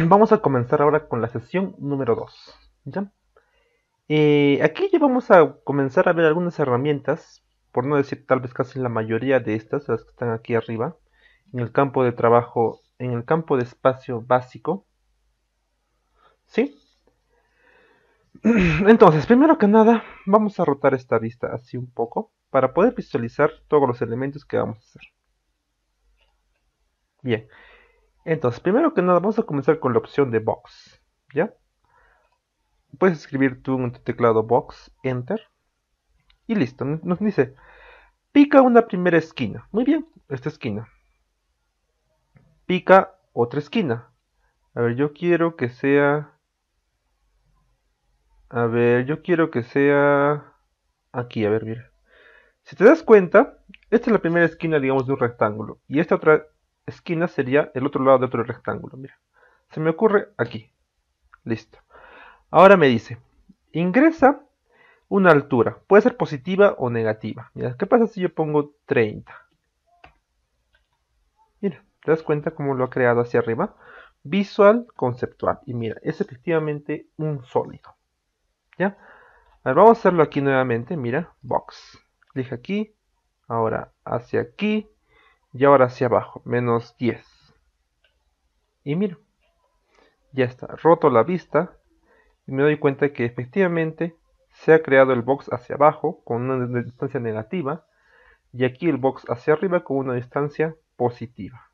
vamos a comenzar ahora con la sesión número 2. ¿ya? Eh, aquí ya vamos a comenzar a ver algunas herramientas, por no decir tal vez casi la mayoría de estas, las que están aquí arriba, en el campo de trabajo, en el campo de espacio básico. ¿Sí? Entonces, primero que nada, vamos a rotar esta vista así un poco para poder visualizar todos los elementos que vamos a hacer. Bien, entonces, primero que nada, vamos a comenzar con la opción de Box, ¿ya? Puedes escribir tú en tu teclado Box, Enter, y listo. Nos dice, pica una primera esquina. Muy bien, esta esquina. Pica otra esquina. A ver, yo quiero que sea... A ver, yo quiero que sea... Aquí, a ver, mira. Si te das cuenta, esta es la primera esquina, digamos, de un rectángulo. Y esta otra esquina sería el otro lado de otro rectángulo. Mira, se me ocurre aquí. Listo. Ahora me dice, ingresa una altura. Puede ser positiva o negativa. Mira, ¿qué pasa si yo pongo 30? Mira, ¿te das cuenta cómo lo ha creado hacia arriba? Visual, conceptual. Y mira, es efectivamente un sólido. ¿Ya? vamos a hacerlo aquí nuevamente. Mira, box. Clic aquí. Ahora hacia aquí y ahora hacia abajo, menos 10. Y miro, ya está, roto la vista y me doy cuenta que efectivamente se ha creado el box hacia abajo con una distancia negativa y aquí el box hacia arriba con una distancia positiva.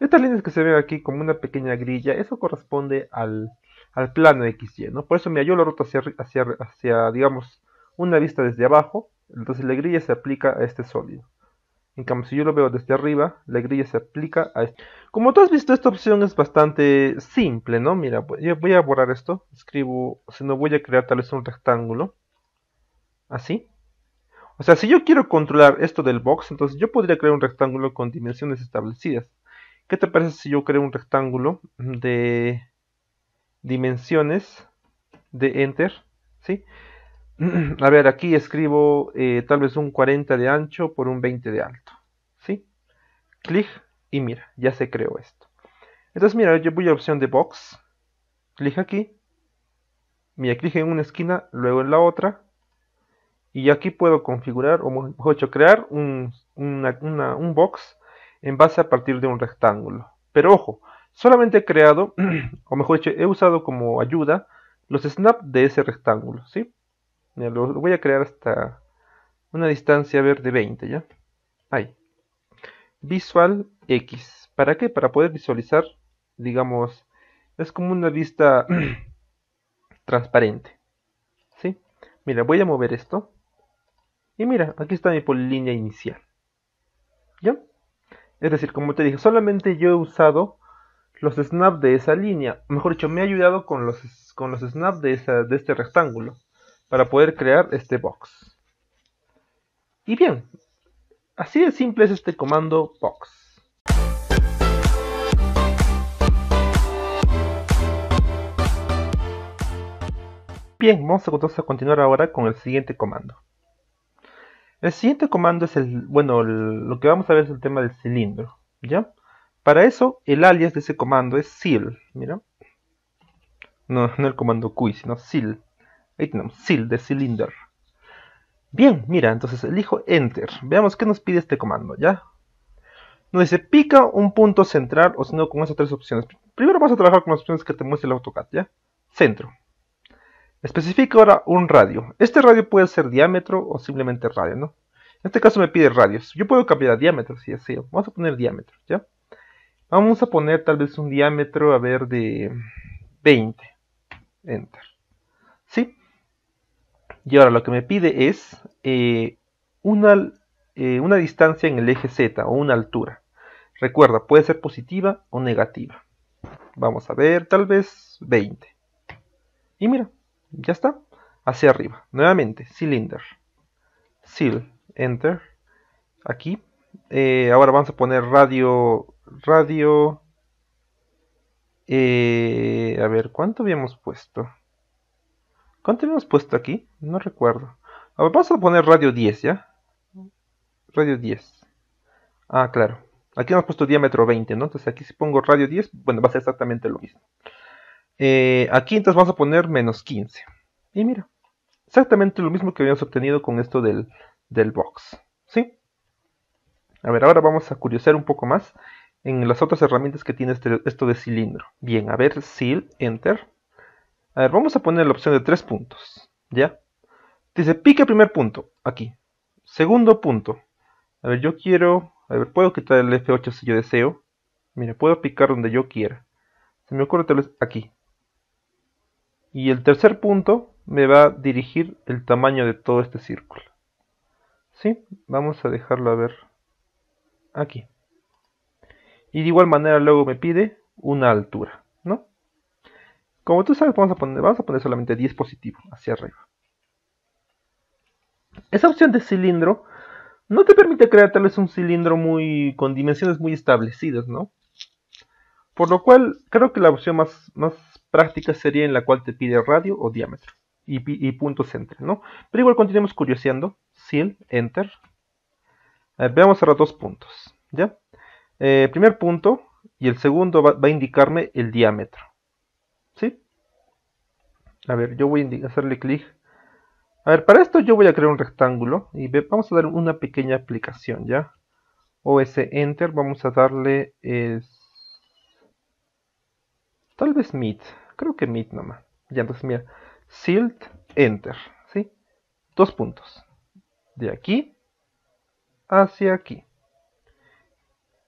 Estas líneas que se ven aquí como una pequeña grilla, eso corresponde al, al plano XY, ¿no? Por eso mira, yo lo roto hacia, hacia, hacia, digamos, una vista desde abajo, entonces la grilla se aplica a este sólido. En cambio, si yo lo veo desde arriba, la grilla se aplica a esto. Como tú has visto, esta opción es bastante simple, ¿no? Mira, voy a borrar esto. Escribo, si no voy a crear tal vez un rectángulo. Así. O sea, si yo quiero controlar esto del box, entonces yo podría crear un rectángulo con dimensiones establecidas. ¿Qué te parece si yo creo un rectángulo de dimensiones de enter? ¿Sí? a ver, aquí escribo eh, tal vez un 40 de ancho por un 20 de alto. ¿Sí? Clic y mira, ya se creó esto. Entonces mira, yo voy a opción de box. Clic aquí. Mira, clic en una esquina, luego en la otra. Y aquí puedo configurar, o mejor dicho, crear un, un box en base a partir de un rectángulo. Pero ojo, solamente he creado, o mejor dicho, he usado como ayuda los snaps de ese rectángulo. ¿sí? Lo voy a crear hasta una distancia ver de 20, ¿ya? Ahí. Visual X. ¿Para qué? Para poder visualizar, digamos, es como una vista transparente. ¿Sí? Mira, voy a mover esto. Y mira, aquí está mi polilínea inicial. ¿Ya? Es decir, como te dije, solamente yo he usado los snaps de esa línea. Mejor dicho, me ha ayudado con los, con los snaps de, de este rectángulo para poder crear este box. Y bien, así de simple es este comando box. Bien, vamos a continuar ahora con el siguiente comando. El siguiente comando es el, bueno, lo que vamos a ver es el tema del cilindro, ¿ya? Para eso, el alias de ese comando es seal, mira. No, no el comando QI, sino seal. Ahí tenemos, de cylinder. Bien, mira, entonces elijo Enter. Veamos qué nos pide este comando, ¿ya? Nos dice pica un punto central o si no con esas tres opciones. Primero vamos a trabajar con las opciones que te muestra el AutoCAD, ¿ya? Centro. Especifica ahora un radio. Este radio puede ser diámetro o simplemente radio, ¿no? En este caso me pide radios. Yo puedo cambiar a diámetro si deseo. Vamos a poner diámetro, ¿ya? Vamos a poner tal vez un diámetro, a ver, de 20. Enter. Y ahora lo que me pide es eh, una, eh, una distancia en el eje Z o una altura. Recuerda, puede ser positiva o negativa. Vamos a ver, tal vez 20. Y mira, ya está. Hacia arriba. Nuevamente, cylinder. Seal. Enter. Aquí. Eh, ahora vamos a poner radio. Radio. a ver, ¿cuánto habíamos puesto? ¿Cuánto hemos puesto aquí? No recuerdo. A ver, vamos a poner radio 10, ¿ya? Radio 10. Ah, claro. Aquí hemos puesto diámetro 20, ¿no? Entonces aquí si pongo radio 10, bueno, va a ser exactamente lo mismo. Eh, aquí entonces vamos a poner menos 15. Y mira, exactamente lo mismo que habíamos obtenido con esto del, del box. ¿Sí? A ver, ahora vamos a curiosear un poco más en las otras herramientas que tiene este, esto de cilindro. Bien, a ver, seal, enter. A ver, vamos a poner la opción de tres puntos. ¿Ya? Dice, pique primer punto, aquí. Segundo punto. A ver, yo quiero... A ver, puedo quitar el F8 si yo deseo. Mira, puedo picar donde yo quiera. Se me ocurre tal vez aquí. Y el tercer punto me va a dirigir el tamaño de todo este círculo. ¿Sí? Vamos a dejarlo a ver aquí. Y de igual manera luego me pide una altura, ¿no? Como tú sabes, vamos a poner, solamente 10 positivo hacia arriba. Esa opción de cilindro no te permite crear tal vez un cilindro muy con dimensiones muy establecidas, ¿no? Por lo cual, creo que la opción más, más práctica sería en la cual te pide radio o diámetro y, puntos entre, ¿no? Pero igual continuemos curioseando. Seal, Enter. veamos ahora dos puntos, ¿ya? Eh, primer punto y el segundo va, a indicarme el diámetro, ¿sí? A ver, yo voy a hacerle clic. A ver, para esto yo voy a crear un rectángulo y vamos a dar una pequeña aplicación, ¿ya? OS Enter, vamos a darle es... Tal vez Meet, creo que Meet nomás. Ya, entonces mira, Silt, Enter, ¿sí? Dos puntos. De aquí hacia aquí.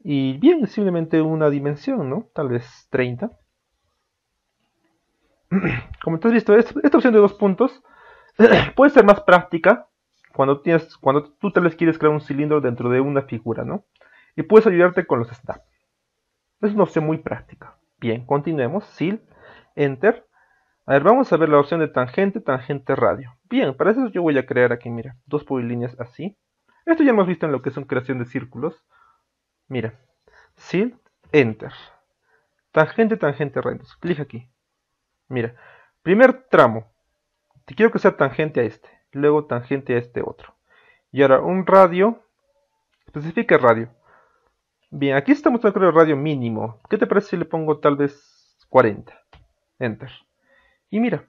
Y bien, simplemente una dimensión, ¿no? Tal vez 30. Como tú has visto, esta opción de dos puntos puede ser más práctica cuando, tienes, cuando tú tal vez quieres crear un cilindro dentro de una figura, ¿no? Y puedes ayudarte con los snap. Es una opción muy práctica. Bien, continuemos. Sil, Enter. A ver, vamos a ver la opción de tangente, tangente radio. Bien, para eso yo voy a crear aquí, mira, dos polilíneas así. Esto ya hemos visto en lo que son creación de círculos. Mira, Seal, Enter. Tangente, tangente radio. clic aquí. Mira, primer tramo. Te quiero que sea tangente a este. Luego tangente a este otro. Y ahora un radio. Especifica radio. Bien, aquí estamos en el radio mínimo. ¿Qué te parece si le pongo tal vez 40? Enter. Y mira.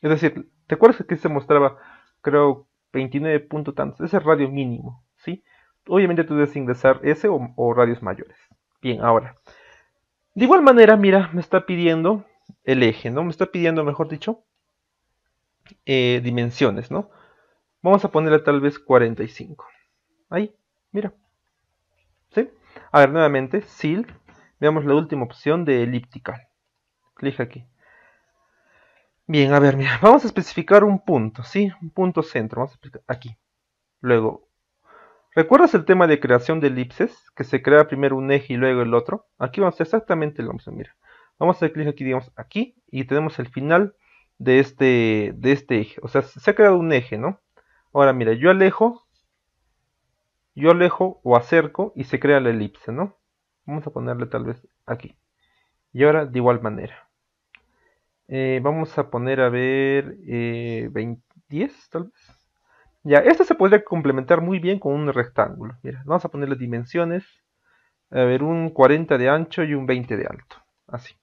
Es decir, ¿te acuerdas que se mostraba, creo, 29 puntos tantos? Ese es radio mínimo, ¿sí? Obviamente tú debes ingresar ese o, radios mayores. Bien, ahora. De igual manera, mira, me está pidiendo el eje, ¿no? Me está pidiendo, mejor dicho, eh, dimensiones, ¿no? Vamos a ponerle tal vez 45. Ahí, mira. ¿Sí? A ver, nuevamente, seal. Veamos la última opción de elíptica. Clic aquí. Bien, a ver, mira, vamos a especificar un punto, ¿sí? Un punto centro, vamos a aquí. Luego, ¿recuerdas el tema de creación de elipses? Que se crea primero un eje y luego el otro. Aquí vamos a hacer exactamente lo mismo, mira. Vamos a hacer clic aquí, digamos, aquí, y tenemos el final de este, de este eje. O sea, se ha creado un eje, ¿no? Ahora, mira, yo alejo, yo alejo o acerco y se crea la elipse, ¿no? Vamos a ponerle tal vez aquí. Y ahora de igual manera. Eh, vamos a poner a ver eh, 10 tal vez. Ya, esto se podría complementar muy bien con un rectángulo. Mira, vamos a ponerle dimensiones. A ver, un 40 de ancho y un 20 de alto. Así.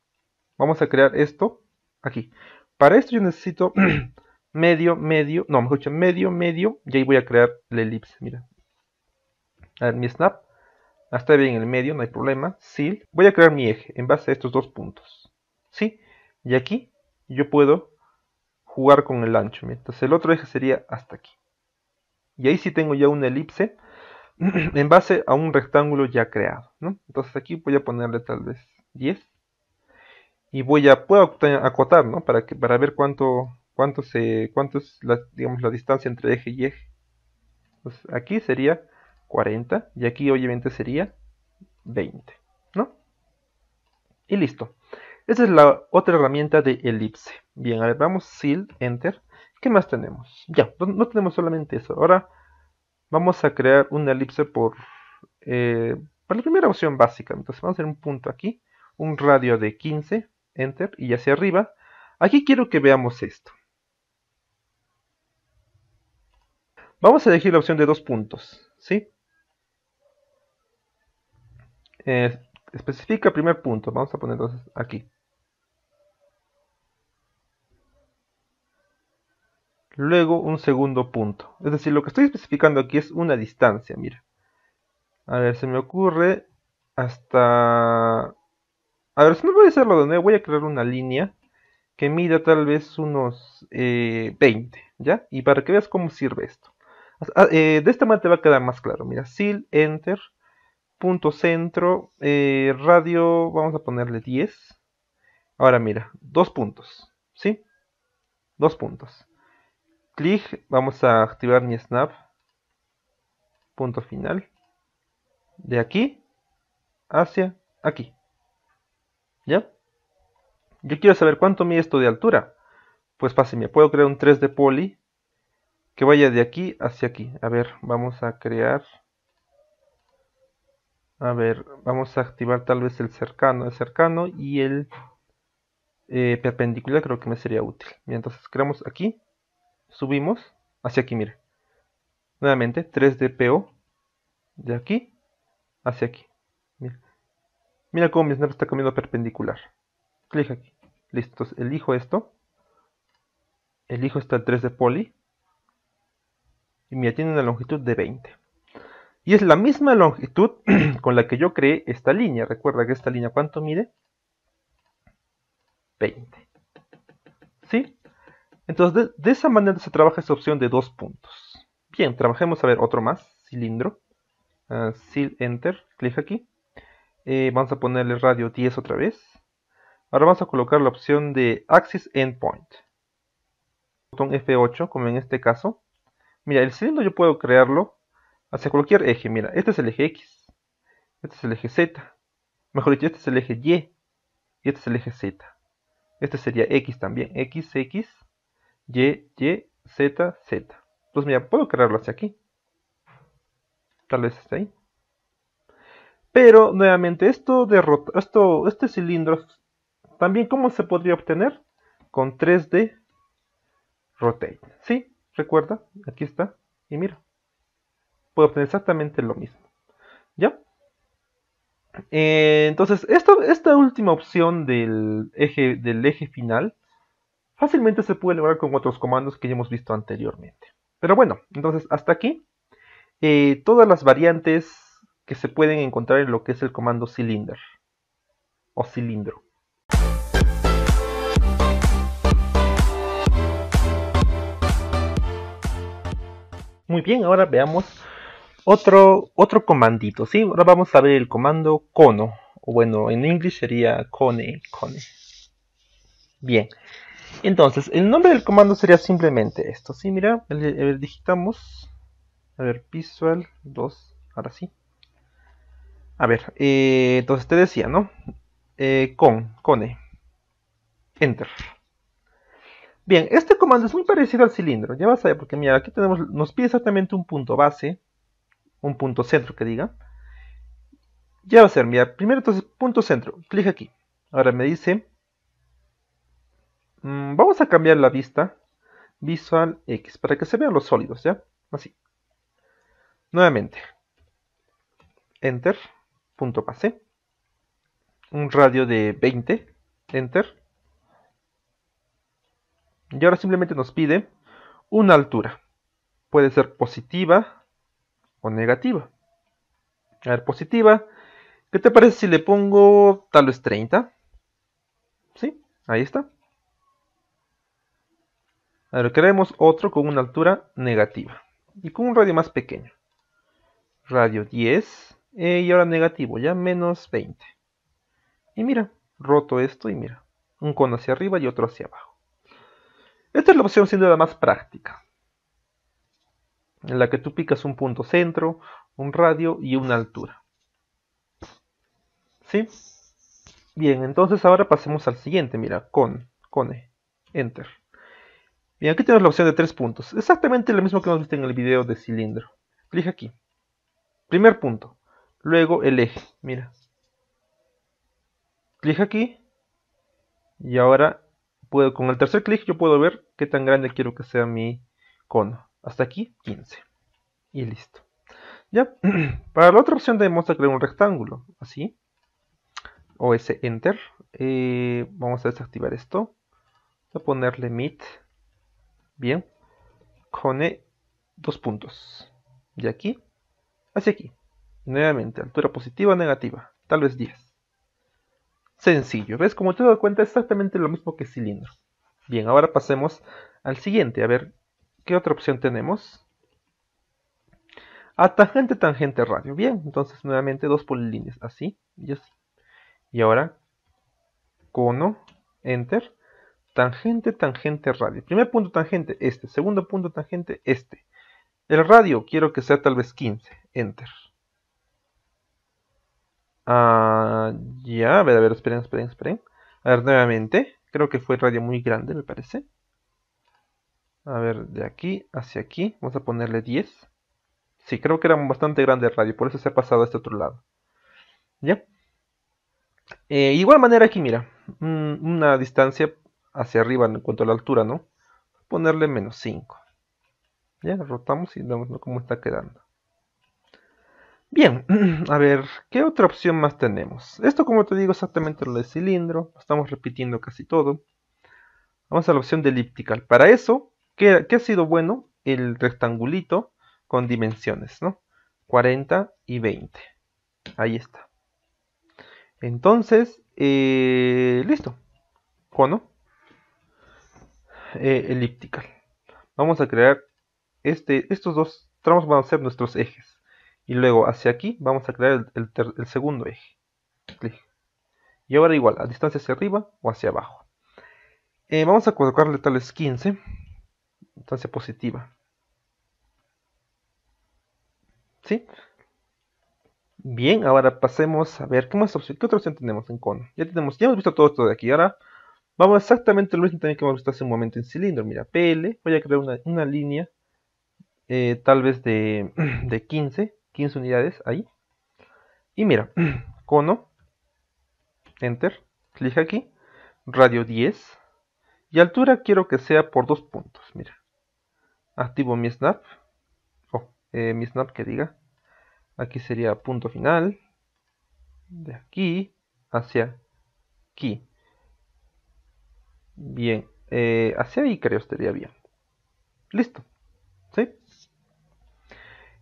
Vamos a crear esto aquí. Para esto yo necesito medio, medio, no, mejor dicho, medio, medio. Y ahí voy a crear la elipse, mira. A ver, mi snap. Está bien en el medio, no hay problema. Seal. Voy a crear mi eje en base a estos dos puntos. ¿Sí? Y aquí yo puedo jugar con el ancho. Entonces el otro eje sería hasta aquí. Y ahí sí tengo ya una elipse en base a un rectángulo ya creado. Entonces aquí voy a ponerle tal vez 10. Y voy a, puedo acotar, ¿no? Para, que, para ver cuánto, cuánto, se, cuánto es la, digamos, la distancia entre eje y eje. Entonces aquí sería 40 y aquí obviamente sería 20, ¿no? Y listo. Esa es la otra herramienta de elipse. Bien, a ver, vamos, seal, enter. ¿Qué más tenemos? Ya, no, tenemos solamente eso. Ahora vamos a crear una elipse por, eh, la primera opción básica. Entonces vamos a hacer un punto aquí, un radio de 15, enter, y hacia arriba. Aquí quiero que veamos esto. Vamos a elegir la opción de dos puntos, ¿sí? eh, especifica primer punto. Vamos a poner entonces aquí. Luego un segundo punto. Es decir, lo que estoy especificando aquí es una distancia, mira. A ver, se me ocurre hasta... A ver, si no voy a hacerlo de nuevo, voy a crear una línea que mida tal vez unos 20, eh, ¿ya? Y para que veas cómo sirve esto. Ah, eh, de esta manera te va a quedar más claro. Mira, sil, enter, punto centro, eh, radio, vamos a ponerle 10. Ahora mira, dos puntos, ¿sí? Dos puntos. Clic, vamos a activar mi snap. Punto final. De aquí hacia aquí. ¿Ya? Yo quiero saber cuánto mide esto de altura. Pues fácil, me puedo crear un 3 de poly que vaya de aquí hacia aquí. A ver, vamos a crear... A ver, vamos a activar tal vez el cercano, el cercano y el eh, perpendicular creo que me sería útil. Bien, entonces creamos aquí, subimos hacia aquí, mire. Nuevamente, 3 de aquí hacia aquí. Mira, Mira cómo mi snap está cambiando perpendicular. Clic aquí. Listo, elijo esto. Elijo esta 3 de poly y mira, tiene una longitud de 20. Y es la misma longitud con la que yo creé esta línea. Recuerda que esta línea, ¿cuánto mide? 20. ¿Sí? Entonces, de, esa manera se trabaja esa opción de dos puntos. Bien, trabajemos a ver otro más, cilindro. Uh, enter, clic aquí. Eh, vamos a ponerle radio 10 otra vez. Ahora vamos a colocar la opción de Axis Endpoint. Botón F8, como en este caso. Mira, el cilindro yo puedo crearlo hacia cualquier eje. Mira, este es el eje X. Este es el eje Z. Mejor dicho, este es el eje Y. Y este es el eje Z. Este sería X también. X, X, Y, Y, Z, Z. Entonces, mira, puedo crearlo hacia aquí. Tal vez esté ahí. Pero, nuevamente, esto de esto, este cilindro, también, ¿cómo se podría obtener? Con 3D Rotate. ¿Sí? Recuerda, aquí está. Y mira, puedo obtener exactamente lo mismo. ¿Ya? Eh, entonces, esta última opción del eje, del eje final fácilmente se puede lograr con otros comandos que ya hemos visto anteriormente. Pero bueno, entonces hasta aquí eh, todas las variantes que se pueden encontrar en lo que es el comando cylinder o cilindro. Muy bien, ahora veamos otro, otro comandito, ¿sí? Ahora vamos a ver el comando cono, o bueno, en inglés sería cone, cone. Bien, entonces, el nombre del comando sería simplemente esto, ¿sí? Mira, digitamos, a ver, visual 2, ahora sí. A ver, eh, entonces te decía, ¿no? Eh, con, cone, enter. Bien, este comando es muy parecido al cilindro, ya vas a ver, porque mira, aquí tenemos, nos pide exactamente un punto base, un punto centro que diga. Ya va a ser, mira, primero entonces punto centro, clic aquí. Ahora me dice, vamos a cambiar la vista, Visual X, para que se vean los sólidos, ¿ya? Así. Nuevamente, Enter, punto base, un radio de 20, Enter, y ahora simplemente nos pide una altura. Puede ser positiva o negativa. A ver, positiva. ¿Qué te parece si le pongo tal vez 30? ¿Sí? Ahí está. Ahora queremos otro con una altura negativa. Y con un radio más pequeño. Radio 10. Eh, y ahora negativo, ya menos 20. Y mira, roto esto y mira. Un cono hacia arriba y otro hacia abajo. Esta es la opción sin duda más práctica, en la que tú picas un punto centro, un radio y una altura. ¿Sí? Bien, entonces ahora pasemos al siguiente, mira, con, cone, enter. Bien, aquí tenemos la opción de tres puntos, exactamente lo mismo que hemos visto en el video de cilindro. Clic aquí. Primer punto, luego el eje, mira. Clic aquí y ahora con el tercer clic yo puedo ver qué tan grande quiero que sea mi cono. Hasta aquí 15. Y listo. Ya, para la otra opción debemos crear un rectángulo, así. O ese enter. Eh, vamos a desactivar esto. Voy a ponerle mid. Bien. Con e, dos puntos. De aquí hacia aquí. nuevamente, altura positiva o negativa. Tal vez 10. Sencillo. ¿Ves? Como te das cuenta, exactamente lo mismo que cilindro. Bien, ahora pasemos al siguiente. A ver, ¿qué otra opción tenemos? A tangente, tangente, radio. Bien, entonces nuevamente dos polilíneas. Así y así. Y ahora, cono, enter, tangente, tangente, radio. Primer punto tangente, este. Segundo punto tangente, este. El radio quiero que sea tal vez 15. Enter. Ah, ya, a ver, a ver, esperen, esperen, esperen. A ver, nuevamente. Creo que fue radio muy grande, me parece. A ver, de aquí hacia aquí. Vamos a ponerle 10. Sí, creo que era bastante grande el radio, por eso se ha pasado a este otro lado. ¿Ya? Eh, igual manera aquí, mira, una distancia hacia arriba en cuanto a la altura, ¿no? Ponerle menos 5. Ya, rotamos y vemos cómo está quedando. Bien, a ver, ¿qué otra opción más tenemos? Esto, como te digo, exactamente lo de cilindro. Estamos repitiendo casi todo. Vamos a la opción de elliptical. Para eso, ¿qué, ha sido bueno? El rectangulito con dimensiones, ¿no? 40 y 20. Ahí está. Entonces, eh, listo. Cono. Eh, elíptica. Vamos a crear este, estos dos tramos van a ser nuestros ejes. Y luego hacia aquí vamos a crear el, segundo eje. Y ahora igual, a distancia hacia arriba o hacia abajo. Eh, vamos a colocarle tales 15. Distancia positiva. ¿Sí? Bien, ahora pasemos a ver qué más opción, qué otra opción tenemos en cono. Ya tenemos, ya hemos visto todo esto de aquí. Ahora vamos exactamente lo mismo también que hemos hace un momento en cilindro. Mira, PL, voy a crear una, una línea eh, tal vez de, de 15, 15 unidades ahí. Y mira, cono, enter, clic aquí, radio 10 y altura quiero que sea por dos puntos. Mira, activo mi snap, oh, eh, mi snap que diga, aquí sería punto final, de aquí hacia aquí. Bien, eh, hacia ahí creo estaría bien. Listo. ¿Sí?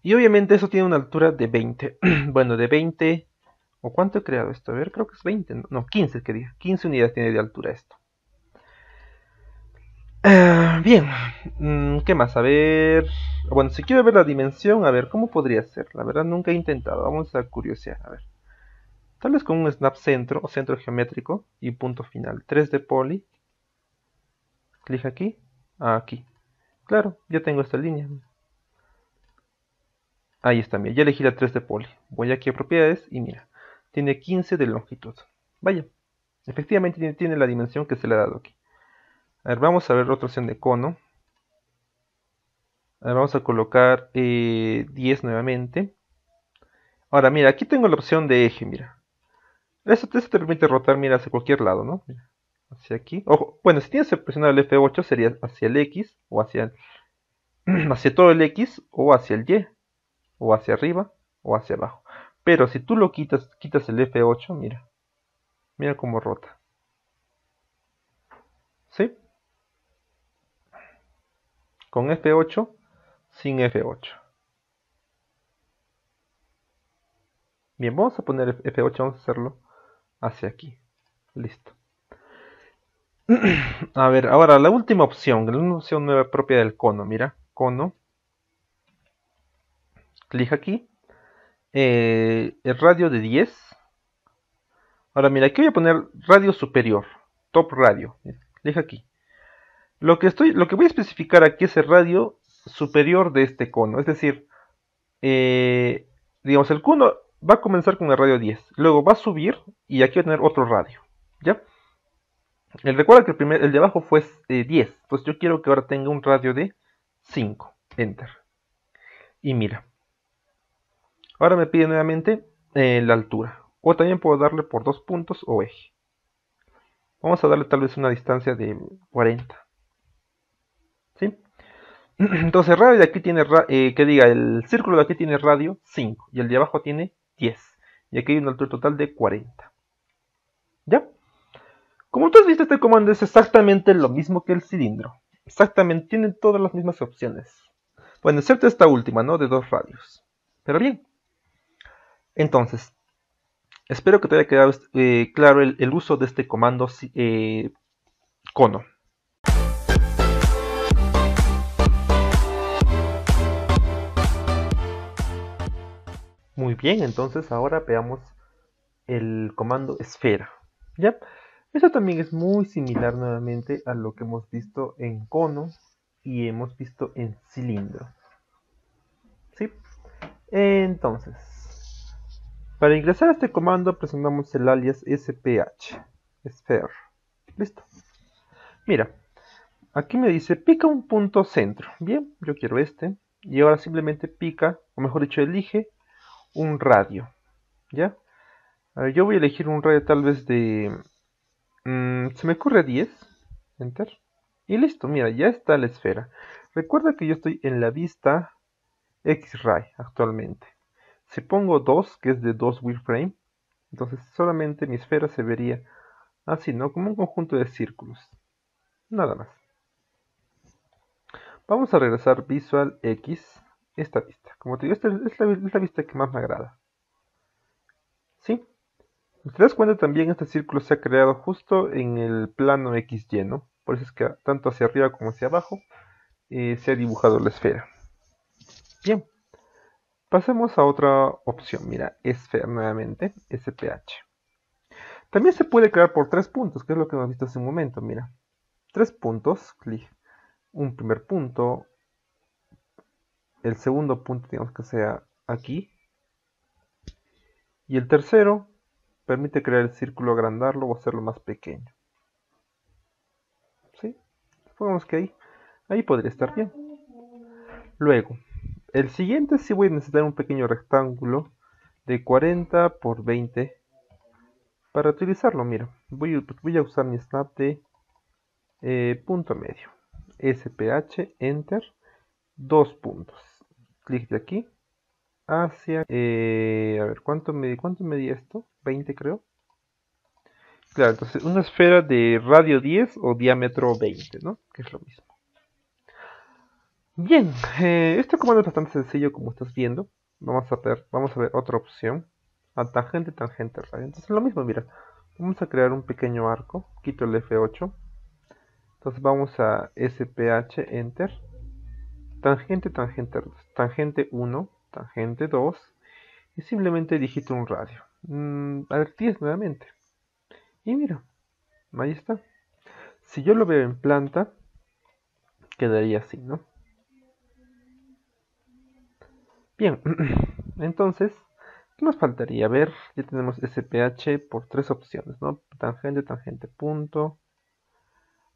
Y obviamente eso tiene una altura de 20. bueno, de 20... ¿O cuánto he creado esto? A ver, creo que es 20. No, 15 quería. 15 unidades tiene de altura esto. Ah, bien. Mm, ¿Qué más? A ver... Bueno, si quiero ver la dimensión, a ver, ¿cómo podría ser? La verdad nunca he intentado. Vamos a curiosear. A ver. Tal vez con un snap centro o centro geométrico y punto final. 3 de poli. Clic aquí. Aquí. Claro, ya tengo esta línea. Ahí está, mira, ya elegí la 3 de poli. Voy aquí a propiedades y mira, tiene 15 de longitud. Vaya, efectivamente tiene, la dimensión que se le ha dado aquí. A ver, vamos a ver otra opción de cono. A vamos a colocar 10 eh, nuevamente. Ahora, mira, aquí tengo la opción de eje, mira. Eso, te permite rotar, mira, hacia cualquier lado, ¿no? Hacia aquí. Ojo, bueno, si tienes presionado el F8 sería hacia el X o hacia, hacia todo el X o hacia el Y o hacia arriba o hacia abajo. Pero si tú lo quitas, quitas el F8, mira. Mira cómo rota. ¿Sí? Con F8, sin F8. Bien, vamos a poner F8, vamos a hacerlo hacia aquí. Listo. A ver, ahora la última opción, la opción nueva propia del cono, mira, cono clic aquí. Eh, el radio de 10. Ahora mira, aquí voy a poner radio superior. Top radio. Clic aquí. Lo que, estoy, lo que voy a especificar aquí es el radio superior de este cono. Es decir, eh, digamos, el cono va a comenzar con el radio 10. Luego va a subir y aquí va a tener otro radio. ¿Ya? El, recuerda que el, primer, el de abajo fue 10. Eh, pues yo quiero que ahora tenga un radio de 5. Enter. Y mira. Ahora me pide nuevamente eh, la altura. O también puedo darle por dos puntos o eje. Vamos a darle tal vez una distancia de 40. ¿Sí? Entonces radio de aquí tiene, eh, que diga, el círculo de aquí tiene radio 5 y el de abajo tiene 10. Y aquí hay una altura total de 40. ¿Ya? Como tú has visto, este comando es exactamente lo mismo que el cilindro. Exactamente, tiene todas las mismas opciones. Bueno, excepto esta última, ¿no? De dos radios. Pero bien. Entonces, espero que te haya quedado eh, claro el, uso de este comando eh, cono. Muy bien, entonces ahora veamos el comando esfera. ¿Ya? Esto también es muy similar nuevamente a lo que hemos visto en cono y hemos visto en cilindro. ¿Sí? Entonces, para ingresar a este comando presionamos el alias sph, sphere. Listo. Mira, aquí me dice pica un punto centro. Bien, yo quiero este. Y ahora simplemente pica, o mejor dicho, elige un radio. ¿Ya? yo voy a elegir un radio tal vez de Mm, se me ocurre 10. Enter. Y listo, mira, ya está la esfera. Recuerda que yo estoy en la vista X-Ray actualmente. Si pongo 2, que es de 2 wireframe, entonces solamente mi esfera se vería así, ¿no? Como un conjunto de círculos. Nada más. Vamos a regresar Visual X, esta vista. Como te digo, esta es la, es la vista que más me agrada. ¿Sí? Si te das cuenta también este círculo se ha creado justo en el plano XY, ¿no? Por eso es que tanto hacia arriba como hacia abajo eh, se ha dibujado la esfera. Bien, pasemos a otra opción. Mira, esfera nuevamente, SPH. También se puede crear por tres puntos, que es lo que hemos visto hace un momento. Mira, tres puntos, clic. Un primer punto, el segundo punto, digamos que sea aquí. Y el tercero, Permite crear el círculo, agrandarlo o hacerlo más pequeño. ¿Sí? Supongamos que ahí, ahí podría estar bien. Luego, el siguiente sí voy a necesitar un pequeño rectángulo de 40 por 20 para utilizarlo. Mira, voy, a usar mi snap de eh, punto medio. SPH, enter, dos puntos. Clic de aquí hacia... Eh, a ver, ¿cuánto me, ¿cuánto medía esto? 20 creo. Claro, entonces una esfera de radio 10 o diámetro 20, ¿no? Que es lo mismo. Bien, eh, este comando es bastante sencillo como estás viendo. Vamos a ver, vamos a ver otra opción. A tangente, tangente, radio. Entonces lo mismo, mira. Vamos a crear un pequeño arco. Quito el F8. Entonces vamos a SPH, Enter. Tangente, tangente, tangente 1 tangente 2 y simplemente digito un radio. Mm, a ver, 10 nuevamente. Y mira, ahí está. Si yo lo veo en planta, quedaría así, ¿no? Bien, entonces, ¿qué nos faltaría? A ver, ya tenemos SPH por tres opciones, ¿no? Tangente, tangente, punto.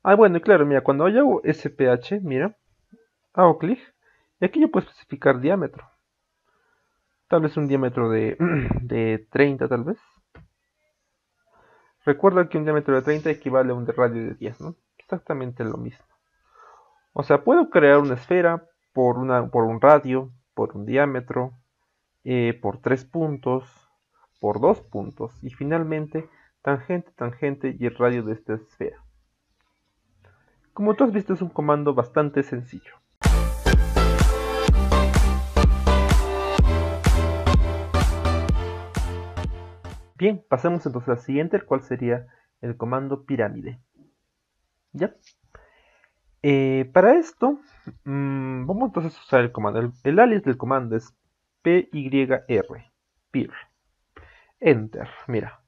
Ah, bueno, y claro, mira, cuando yo hago SPH, mira, hago clic, y aquí yo puedo especificar diámetro tal vez un diámetro de, de 30 tal vez. Recuerda que un diámetro de 30 equivale a un radio de 10, ¿no? Exactamente lo mismo. O sea, puedo crear una esfera por, una, por un radio, por un diámetro, eh, por tres puntos, por dos puntos y finalmente tangente, tangente y el radio de esta esfera. Como tú has visto es un comando bastante sencillo. Bien, pasemos entonces al siguiente, el cual sería el comando pirámide. ¿Ya? Eh, para esto, mm, vamos entonces a usar el comando. El, alias del comando es PYR, PYR. Enter, mira.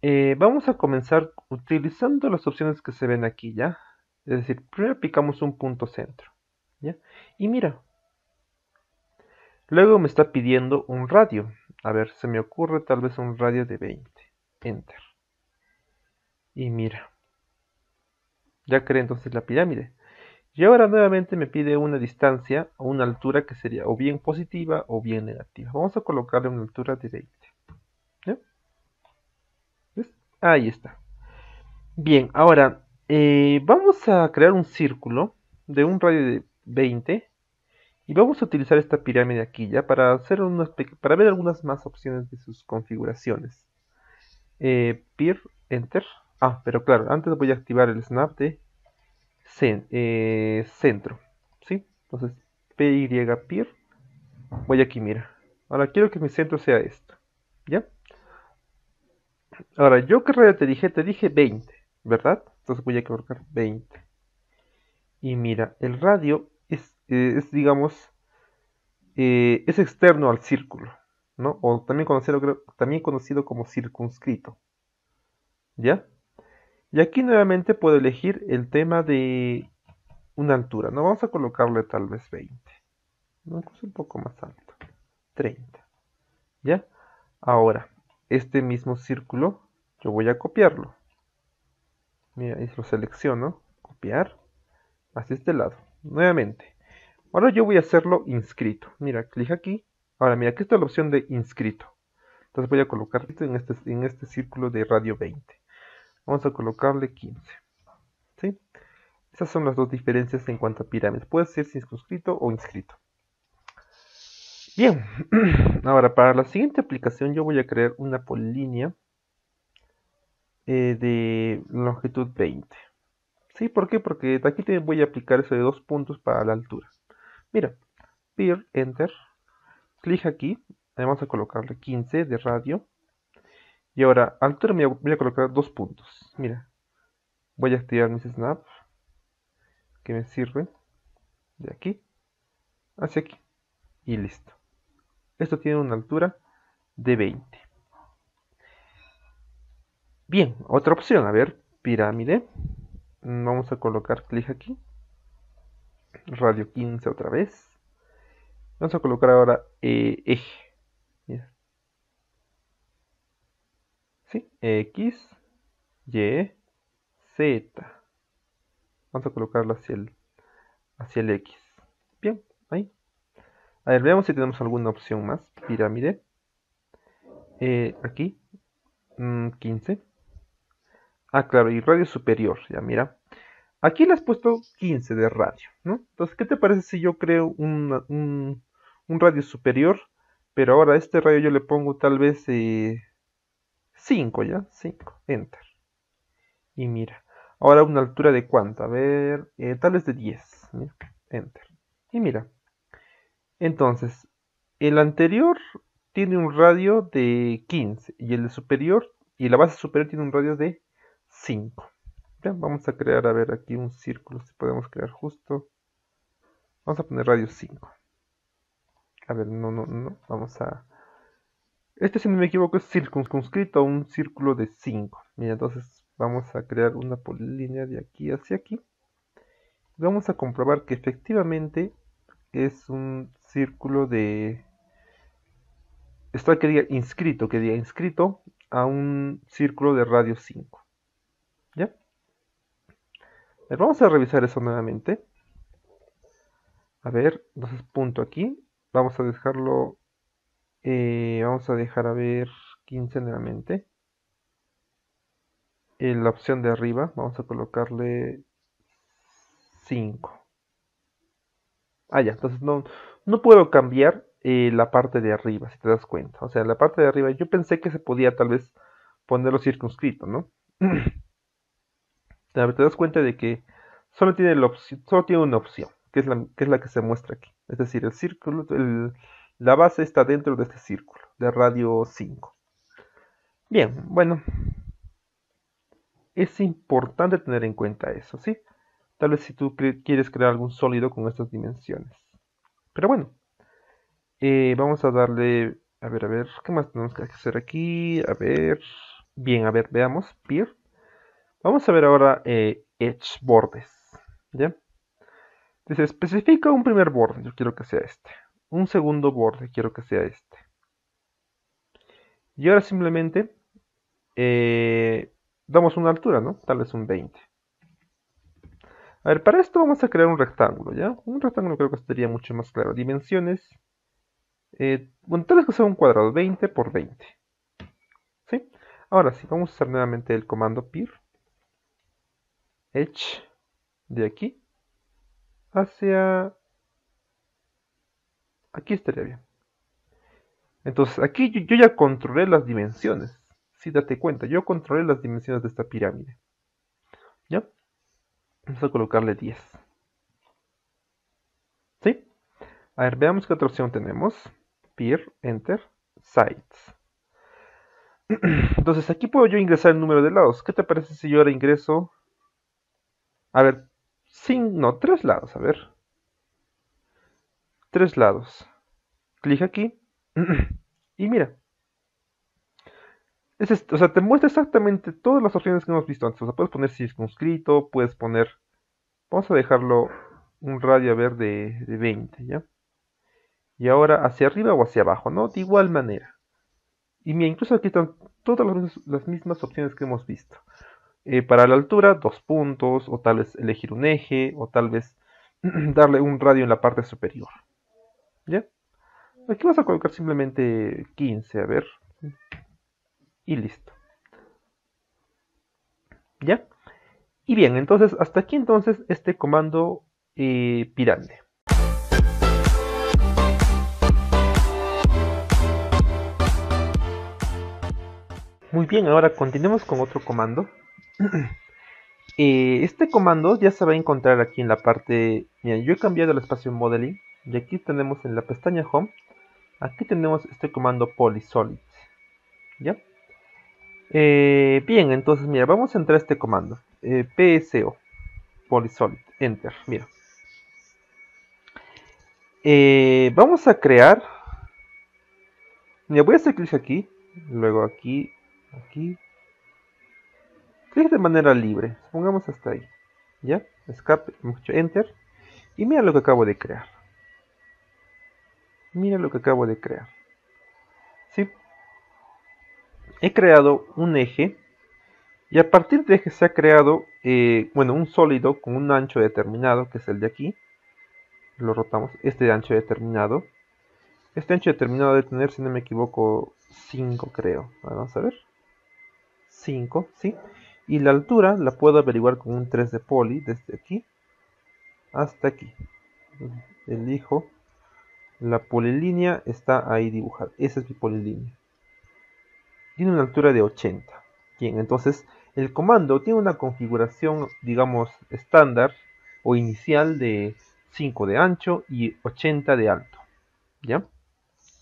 Eh, vamos a comenzar utilizando las opciones que se ven aquí, ¿ya? Es decir, primero picamos un punto centro, ¿ya? Y mira, luego me está pidiendo un radio. A ver, se me ocurre tal vez un radio de 20. Enter. Y mira. Ya creé entonces la pirámide. Y ahora nuevamente me pide una distancia o una altura que sería o bien positiva o bien negativa. Vamos a colocarle una altura de 20. Ahí está. Bien, ahora eh, vamos a crear un círculo de un radio de 20 y vamos a utilizar esta pirámide aquí ya para, hacer para ver algunas más opciones de sus configuraciones. Eh, peer, enter. Ah, pero claro, antes voy a activar el snap de eh, centro. ¿Sí? Entonces, py peer. Voy aquí, mira. Ahora quiero que mi centro sea esto. ¿Ya? Ahora, yo qué radio te dije, te dije 20, ¿verdad? Entonces voy a colocar 20. Y mira, el radio es, eh, digamos, eh, es externo al círculo, ¿no? O también conocido, también conocido como circunscrito. ¿Ya? Y aquí nuevamente puedo elegir el tema de una altura. No vamos a colocarle tal vez 20. No, un poco más alto. 30. ¿Ya? Ahora, este mismo círculo, yo voy a copiarlo. Mira, ahí lo selecciono, copiar, hacia este lado. Nuevamente. Ahora yo voy a hacerlo inscrito. Mira, clic aquí. Ahora, mira, aquí está la opción de inscrito. Entonces voy a colocar en este, en este círculo de radio 20. Vamos a colocarle 15. ¿Sí? Esas son las dos diferencias en cuanto a pirámides. Puede ser circunscrito o inscrito. Bien, ahora para la siguiente aplicación yo voy a crear una polilínea eh, de longitud 20. ¿Sí? ¿Por qué? Porque aquí voy a aplicar eso de dos puntos para la altura. Mira, peer, enter, clic aquí, vamos a colocarle 15 de radio. Y ahora, altura me voy a colocar dos puntos. Mira, voy a activar mis snaps que me sirven de aquí hacia aquí y listo. Esto tiene una altura de 20. Bien, otra opción, a ver, pirámide. Vamos a colocar clic aquí. Radio 15 otra vez. Vamos a colocar ahora eh, eje. ¿Sí? X, Y, Z. Vamos a colocarlo hacia el, hacia el X. Bien, ahí. A ver, veamos si tenemos alguna opción más. Pirámide. Eh, aquí. 15. Mm, ah, claro, y radio superior. Ya, mira. Aquí le has puesto 15 de radio, ¿no? Entonces, ¿qué te parece si yo creo un, un, radio superior? Pero ahora a este radio yo le pongo tal vez 5, eh, ¿ya? 5. Enter. Y mira. Ahora una altura de cuánto? A ver, eh, tal vez de 10. Enter. Y mira, entonces, el anterior tiene un radio de 15 y el superior y la base superior tiene un radio de 5. Vamos a crear, a ver aquí un círculo, si podemos crear justo. Vamos a poner radio 5. A ver, no, no, no, vamos a... Este, si no me equivoco, es circunscrito a un círculo de 5. Mira, entonces vamos a crear una polilínea de aquí hacia aquí. Vamos a comprobar que efectivamente es un círculo de... Esto que inscrito, que inscrito a un círculo de radio 5. Vamos a revisar eso nuevamente. A ver, entonces punto aquí. Vamos a dejarlo... Eh, vamos a dejar a ver 15 nuevamente. En la opción de arriba vamos a colocarle 5. Ah, ya, entonces no, no puedo cambiar eh, la parte de arriba, si te das cuenta. O sea, la parte de arriba yo pensé que se podía tal vez ponerlo circunscrito, ¿no? te das cuenta de que solo tiene, la solo tiene una opción, que es, la, que es la que se muestra aquí. Es decir, el círculo, la base está dentro de este círculo, de radio 5. Bien, bueno. Es importante tener en cuenta eso, ¿sí? Tal vez si tú quieres crear algún sólido con estas dimensiones. Pero bueno, eh, vamos a darle, a ver, a ver, ¿qué más tenemos que hacer aquí? A ver, bien, a ver, veamos, peer. Vamos a ver ahora eh, edge bordes, ¿ya? Dice, especifica un primer borde, yo quiero que sea este. Un segundo borde, quiero que sea este. Y ahora simplemente eh, damos una altura, ¿no? Tal vez un 20. A ver, para esto vamos a crear un rectángulo, ¿ya? Un rectángulo creo que estaría mucho más claro. Dimensiones. Eh, bueno, tal vez que sea un cuadrado, 20 por 20. ¿Sí? Ahora sí, vamos a usar nuevamente el comando peer. Edge de aquí hacia... Aquí estaría bien. Entonces, aquí yo, ya controlé las dimensiones. Si date cuenta, yo controlé las dimensiones de esta pirámide. ¿Ya? Vamos a colocarle 10. ¿Sí? A ver, veamos qué otra opción tenemos. Peer, Enter, Sites. Entonces aquí puedo yo ingresar el número de lados. ¿Qué te parece si yo ahora ingreso? A ver, sin, no, tres lados, a ver. Tres lados. Clic aquí. y mira. O sea, te muestra exactamente todas las opciones que hemos visto antes. O sea, puedes poner circunscrito, puedes poner... Vamos a dejarlo un radio a ver de, de 20, ¿ya? Y ahora hacia arriba o hacia abajo, ¿no? De igual manera. Y mira, incluso aquí están todas las, mismas opciones que hemos visto. Eh, para la altura, dos puntos, o tal vez elegir un eje, o tal vez darle un radio en la parte superior. ¿Ya? Aquí vas a colocar simplemente 15, a ver. Y listo. ¿Ya? Y bien, entonces hasta aquí entonces este comando eh, pirámide. Muy bien, ahora continuemos con otro comando. Eh, este comando ya se va a encontrar aquí en la parte... Mira, yo he cambiado el espacio modeling y aquí tenemos en la pestaña home, aquí tenemos este comando polysolid. ¿Ya? Eh, bien, entonces mira, vamos a entrar a este comando. Eh, PSO, polysolid, enter, mira. vamos a crear... Mira, voy a hacer clic aquí, luego aquí aquí. Clic de manera libre. Pongamos hasta ahí. ¿Ya? Escape, hemos hecho Enter. Y mira lo que acabo de crear. Mira lo que acabo de crear. ¿Sí? He creado un eje. Y a partir de eje se ha creado, eh, bueno, un sólido con un ancho determinado, que es el de aquí. Lo rotamos. Este ancho determinado. Este ancho determinado de tener, si no me equivoco, 5 creo. Vamos a ver. 5, ¿sí? Y la altura la puedo averiguar con un 3 de poli desde aquí hasta aquí. Elijo la polilínea, está ahí dibujada. Esa es mi polilínea. Tiene una altura de 80. Bien, entonces el comando tiene una configuración, digamos, estándar o inicial de 5 de ancho y 80 de alto. ¿Ya?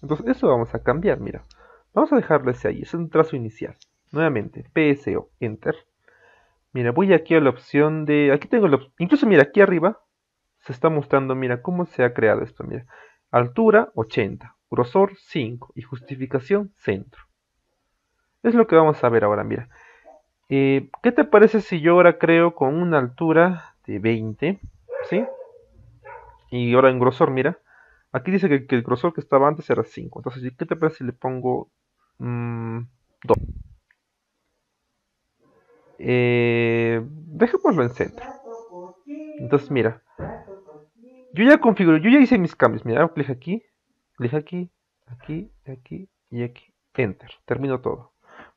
Entonces eso vamos a cambiar, mira. Vamos a dejarlo ese ahí, es un trazo inicial. Nuevamente, PSO, Enter. Mira, voy aquí a la opción de... Aquí tengo la Incluso mira, aquí arriba se está mostrando, mira, cómo se ha creado esto. Mira, altura 80, grosor 5 y justificación centro. Es lo que vamos a ver ahora, mira. Eh, ¿Qué te parece si yo ahora creo con una altura de 20? ¿Sí? Y ahora en grosor, mira. Aquí dice que, el grosor que estaba antes era 5. Entonces, ¿qué te parece si le pongo 2? Eh, dejémoslo en centro. Entonces, mira. Yo ya configuro, yo ya hice mis cambios. Mira, hago clic aquí, clic aquí, aquí, aquí y aquí. Enter. Termino todo.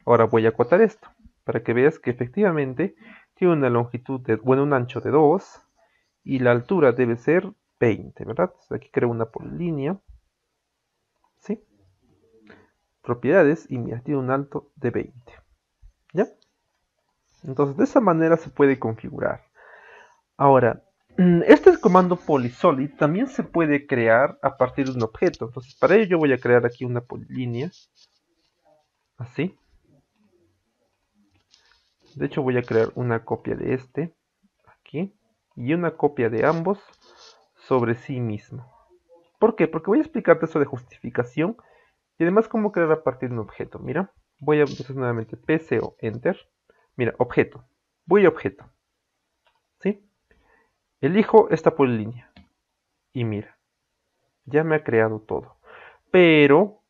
Ahora voy a acotar esto. Para que veas que efectivamente tiene una longitud de, bueno, un ancho de 2. Y la altura debe ser 20, ¿verdad? aquí creo una polilínea. ¿Sí? Propiedades y mira, tiene un alto de 20. ¿Ya? Entonces de esa manera se puede configurar. Ahora, mm, este comando polysolid también se puede crear a partir de un objeto. Entonces para ello yo voy a crear aquí una polilínea. Así. De hecho voy a crear una copia de este. Aquí. Y una copia de ambos sobre sí mismo. ¿Por qué? Porque voy a explicarte eso de justificación. Y además cómo crear a partir de un objeto. Mira. Voy a entonces nuevamente PCO Enter. Mira, objeto. Voy a objeto. ¿Sí? Elijo esta polilínea. Y mira, ya me ha creado todo. Pero,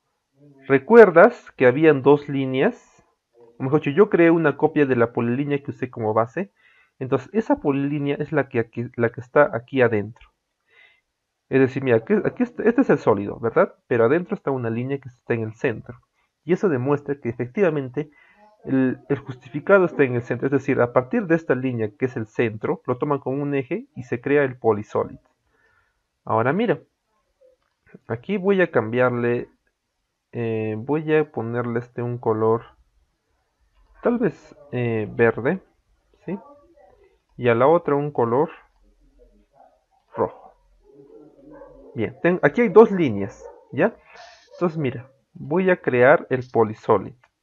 ¿recuerdas que habían dos líneas? O mejor dicho, yo creé una copia de la polilínea que usé como base. Entonces, esa polilínea es la que, aquí, la que está aquí adentro. Es decir, mira, aquí, aquí este es el sólido, ¿verdad? Pero adentro está una línea que está en el centro. Y eso demuestra que efectivamente el, justificado está en el centro, es decir, a partir de esta línea que es el centro, lo toman como un eje y se crea el polysolid. Ahora mira, aquí voy a cambiarle, eh, voy a ponerle este un color, tal vez eh, verde, ¿sí? Y a la otra un color rojo. Bien, aquí hay dos líneas, ¿ya? Entonces mira, voy a crear el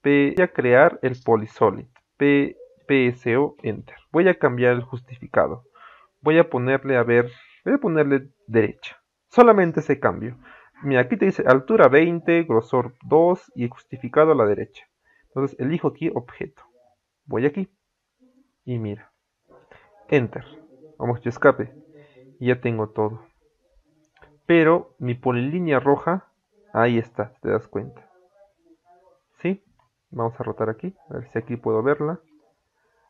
voy a crear el polysolid. P, PSO, enter. Voy a cambiar el justificado. Voy a ponerle, a ver, voy a ponerle derecha. Solamente ese cambio. Mira, aquí te dice altura 20, grosor 2 y justificado a la derecha. Entonces elijo aquí objeto. Voy aquí. Y mira. Enter. Vamos, yo escape. Y ya tengo todo. Pero mi polilínea roja, ahí está, te das cuenta. Vamos a rotar aquí. A ver si aquí puedo verla.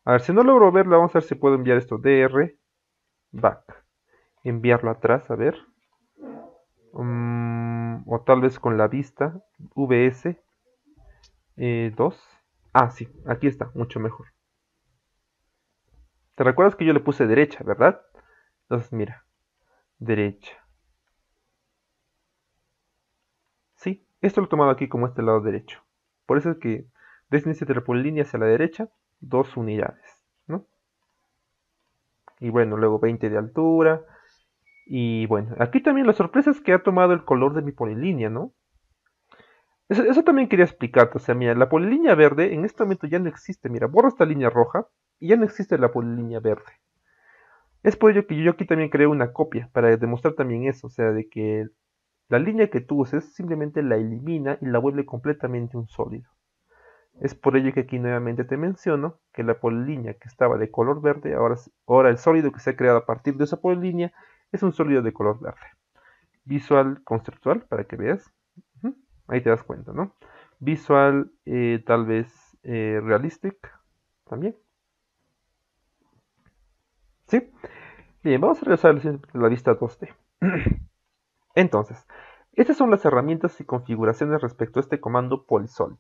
A ver, si no logro verla, vamos a ver si puedo enviar esto. DR back. Enviarlo atrás, a ver. Mm, o tal vez con la vista. VS 2. Eh, ah, sí, aquí está, mucho mejor. ¿Te recuerdas que yo le puse derecha, verdad? Entonces, mira, derecha. Sí, esto lo he tomado aquí como este lado derecho. Por eso es que desde de la línea hacia la derecha, dos unidades, ¿no? Y bueno, luego 20 de altura. Y bueno, aquí también la sorpresa es que ha tomado el color de mi polilínea, ¿no? Eso, también quería explicarte. O sea, mira, la polilínea verde en este momento ya no existe. Mira, borro esta línea roja y ya no existe la polilínea verde. Es por ello que yo aquí también creé una copia para demostrar también eso. O sea, de que la línea que tú uses simplemente la elimina y la vuelve completamente un sólido. Es por ello que aquí nuevamente te menciono que la polilínea que estaba de color verde, ahora, el sólido que se ha creado a partir de esa polilínea es un sólido de color verde. Visual conceptual, para que veas. Ahí te das cuenta, ¿no? Visual, eh, tal vez eh, realistic, también. ¿Sí? Bien, vamos a regresar a la vista 2D. Entonces, estas son las herramientas y configuraciones respecto a este comando polysolid.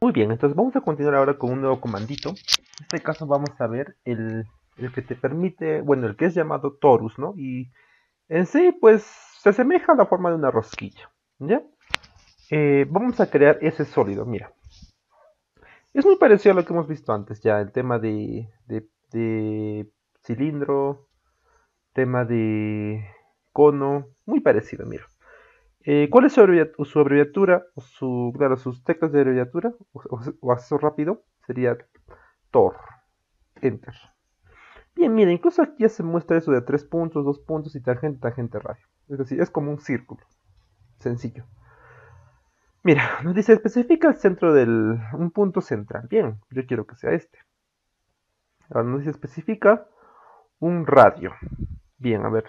Muy bien, entonces vamos a continuar ahora con un nuevo comandito. En este caso vamos a ver el, que te permite, bueno, el que es llamado torus, ¿no? Y en sí, pues, se asemeja a la forma de una rosquilla, ¿ya? Eh, vamos a crear ese sólido, mira. Es muy parecido a lo que hemos visto antes, ya, el tema de, de cilindro, tema de cono, muy parecido, mira. Eh, ¿Cuál es su, abreviatura? O su, claro, sus teclas de abreviatura o, acceso rápido sería TOR. Enter. Bien, mira, incluso aquí ya se muestra eso de tres puntos, dos puntos y tangente, tangente, radio. Es decir, es como un círculo. Sencillo. Mira, nos dice especifica el centro del un punto central. Bien, yo quiero que sea este. Ahora nos dice especifica un radio. Bien, a ver.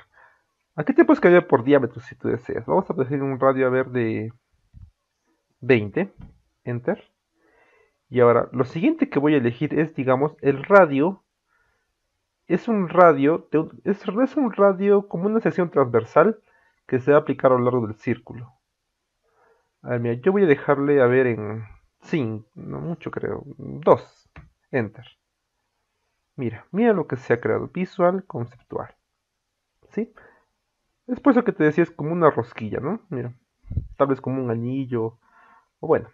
Aquí te puedes cambiar por diámetro si tú deseas. Vamos a decir un radio a ver de 20. Enter. Y ahora, lo siguiente que voy a elegir es, digamos, el radio. Es un radio, es, es un radio como una sección transversal que se va a aplicar a lo largo del círculo. Yo voy a dejarle a ver en 5, no mucho creo, 2. Enter. Mira, mira lo que se ha creado, visual, conceptual. ¿Sí? Es por eso que te decía, es como una rosquilla, ¿no? Mira, tal vez como un anillo, o bueno.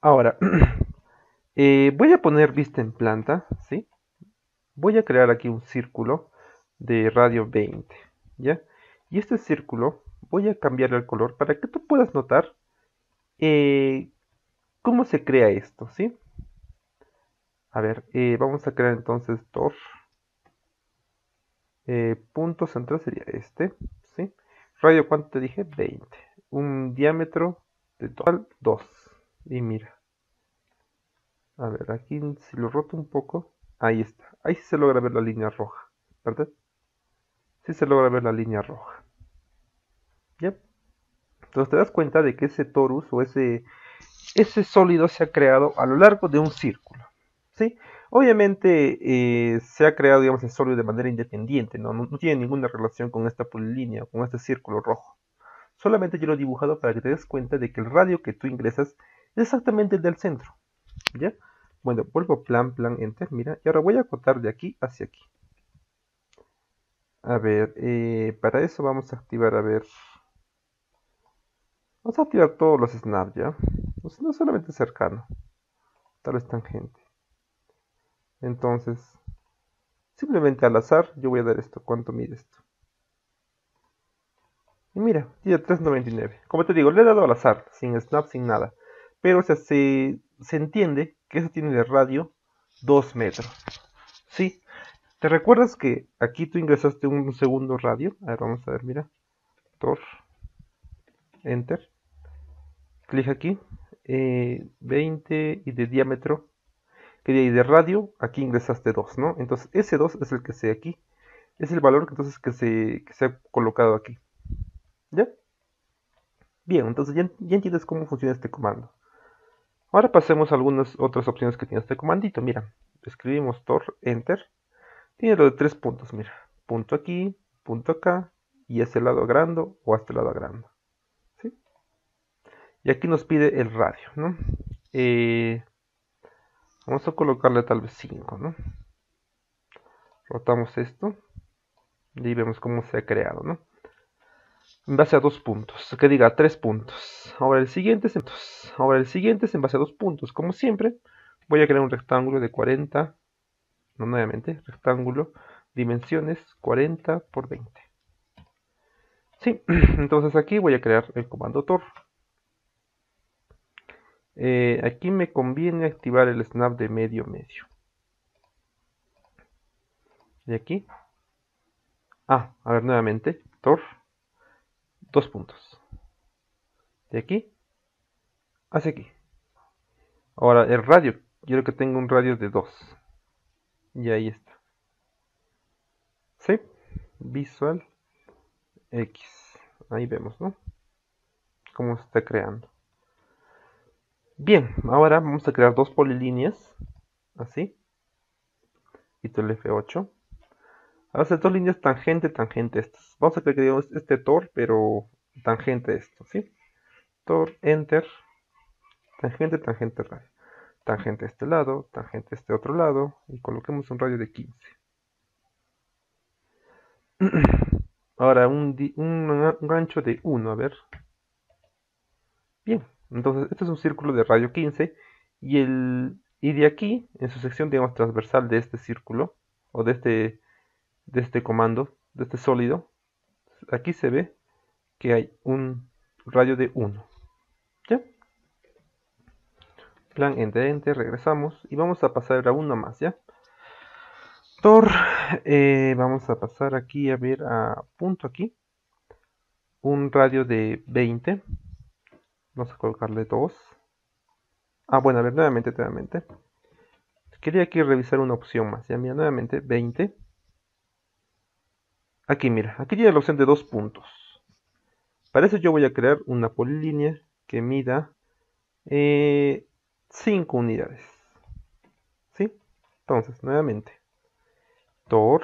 Ahora, eh, voy a poner vista en planta, ¿sí? Voy a crear aquí un círculo de radio 20, ¿ya? Y este círculo voy a cambiarle el color para que tú puedas notar eh, cómo se crea esto, ¿sí? A ver, eh, vamos a crear entonces dos eh, punto central sería este, ¿sí? Radio, ¿cuánto te dije? 20. Un diámetro de total 2. Y mira. A ver, aquí si lo roto un poco. Ahí está. Ahí sí se logra ver la línea roja. ¿Verdad? Sí se logra ver la línea roja. ¿Ya? Entonces te das cuenta de que ese torus o ese, ese sólido se ha creado a lo largo de un círculo. ¿Sí? Obviamente eh, se ha creado, digamos, el sólido de manera independiente, ¿no? ¿no? tiene ninguna relación con esta polilínea, con este círculo rojo. Solamente yo lo he dibujado para que te des cuenta de que el radio que tú ingresas es exactamente el del centro. ¿Ya? Bueno, vuelvo plan, plan, enter, mira. Y ahora voy a acotar de aquí hacia aquí. A ver, eh, para eso vamos a activar, a ver... Vamos a activar todos los snaps, ¿ya? No solamente cercano. Tal vez tangente. Entonces, simplemente al azar, yo voy a dar esto. ¿Cuánto mide esto? Y mira, tiene 3.99. Como te digo, le he dado al azar, sin snap, sin nada. Pero o sea, se, se entiende que eso tiene de radio 2 metros. ¿Sí? ¿Te recuerdas que aquí tú ingresaste un segundo radio? A ver, vamos a ver, mira. Tor. Enter. Clic aquí. 20 eh, y de diámetro. Y de radio, aquí ingresaste 2, ¿no? Entonces ese 2 es el que se aquí. Es el valor que entonces que se, que se ha colocado aquí. ¿Ya? Bien, entonces ya, ya entiendes cómo funciona este comando. Ahora pasemos a algunas otras opciones que tiene este comandito. Mira, escribimos tor, enter tiene lo de tres puntos, mira. Punto aquí, punto acá, y este lado agrando o a este lado agrando. Y aquí nos pide el radio, ¿no? Eh, vamos a colocarle tal vez 5, ¿no? Rotamos esto. Y vemos cómo se ha creado, ¿no? En base a dos puntos, que diga tres puntos. Ahora el siguiente es en, ahora el siguiente es en base a dos puntos. Como siempre, voy a crear un rectángulo de 40 nuevamente, rectángulo, dimensiones 40 por 20. Sí, entonces aquí voy a crear el comando tor. Eh, aquí me conviene activar el snap de medio medio. Y aquí. Ah, a ver nuevamente, tor. Dos puntos. De aquí hacia aquí. Ahora el radio, quiero que tenga un radio de 2. Y ahí está. ¿Sí? Visual X. Ahí vemos, ¿no? Cómo se está creando. Bien, ahora vamos a crear dos polilíneas. Así. Quito el F8. Ahora dos líneas tangente, tangente estas. Vamos a crear este tor, pero tangente esto, ¿sí? Tor, enter. Tangente, tangente, radio tangente este lado, tangente este otro lado, y coloquemos un radio de 15. Ahora un, un, ancho de 1, a ver. Bien, entonces este es un círculo de radio 15 y, el, y de aquí, en su sección digamos transversal de este círculo, o de este, de este comando, de este sólido, aquí se ve que hay un radio de 1 plan enter enter regresamos y vamos a pasar a uno más ya tor eh, vamos a pasar aquí a ver a punto aquí un radio de 20 vamos a colocarle 2 ah bueno a ver nuevamente nuevamente quería aquí revisar una opción más ya mira nuevamente 20 aquí mira aquí tiene la opción de dos puntos para eso yo voy a crear una polilínea que mida eh, 5 unidades. ¿Sí? Entonces, nuevamente. Tor.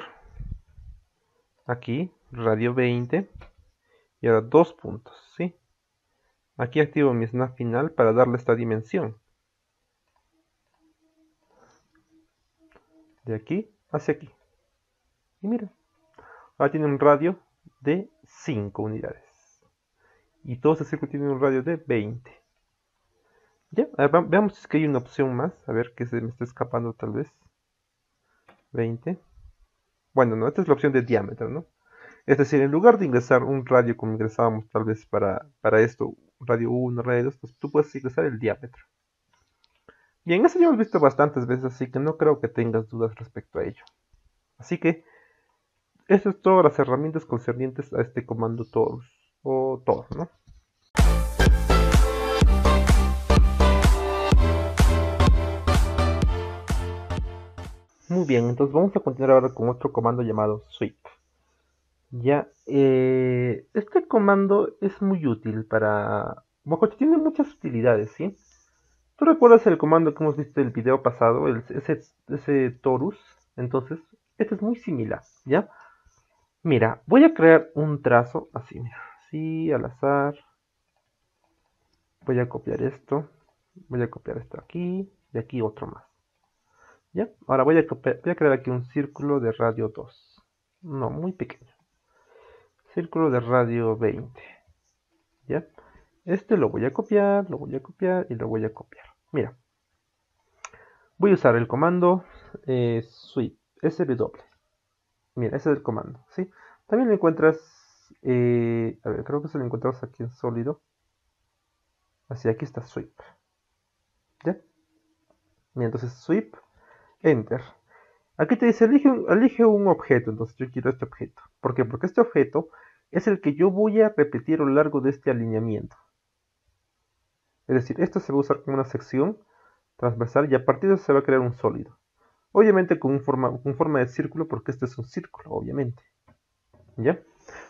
Aquí, radio 20. Y ahora dos puntos. ¿Sí? Aquí activo mi snap final para darle esta dimensión. De aquí hacia aquí. Y mira. Ahora tiene un radio de 5 unidades. Y todo este círculo tiene un radio de 20. Ya, veamos si hay una opción más. A ver que se me está escapando tal vez. 20. Bueno, no, esta es la opción de diámetro, ¿no? Es decir, en lugar de ingresar un radio como ingresábamos tal vez para, para esto, radio 1, radio 2, pues tú puedes ingresar el diámetro. Bien, eso ya hemos visto bastantes veces, así que no creo que tengas dudas respecto a ello. Así que, eso es todas las herramientas concernientes a este comando torus o tor, ¿no? Muy bien, entonces vamos a continuar ahora con otro comando llamado sweep. Ya, eh, este comando es muy útil para... Bueno, tiene muchas utilidades, ¿sí? ¿Tú recuerdas el comando que hemos visto en el video pasado, ese, ese torus? Entonces, este es muy similar, ¿ya? Mira, voy a crear un trazo así, mira, así, al azar. Voy a copiar esto, voy a copiar esto aquí, y aquí otro más. ¿Ya? Ahora voy a, voy a crear aquí un círculo de radio 2. No, muy pequeño. Círculo de radio 20. ¿Ya? Este lo voy a copiar, lo voy a copiar y lo voy a copiar. Mira. Voy a usar el comando eh, sweep, sw. Mira, ese es el comando, ¿sí? También lo encuentras, eh, a ver, creo que se lo encontramos aquí en sólido. Así, aquí está sweep. ¿Ya? Mira, entonces sweep, enter. Aquí te dice, elige, un objeto, entonces yo quiero este objeto. ¿Por qué? Porque este objeto es el que yo voy a repetir a lo largo de este alineamiento. Es decir, esto se va a usar como una sección transversal y a partir de eso se va a crear un sólido. Obviamente con, forma, con forma de círculo porque este es un círculo, obviamente. ¿Ya?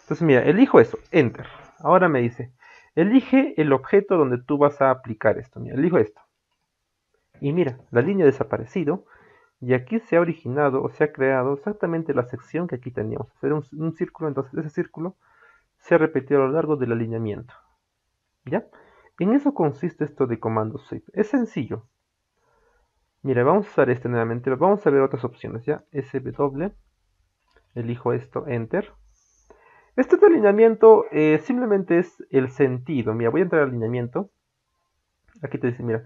Entonces mira, elijo eso, enter. Ahora me dice, elige el objeto donde tú vas a aplicar esto. Mira, elijo esto. Y mira, la línea ha desaparecido y aquí se ha originado o se ha creado exactamente la sección que aquí teníamos. Era un, círculo, entonces ese círculo se ha repetido a lo largo del alineamiento. ¿Ya? En eso consiste esto de comando sweep. Es sencillo. Mira, vamos a usar este nuevamente. Vamos a ver otras opciones, ¿ya? SW. Elijo esto, Enter. Este de alineamiento eh, simplemente es el sentido. Mira, voy a entrar al alineamiento. Aquí te dice, mira.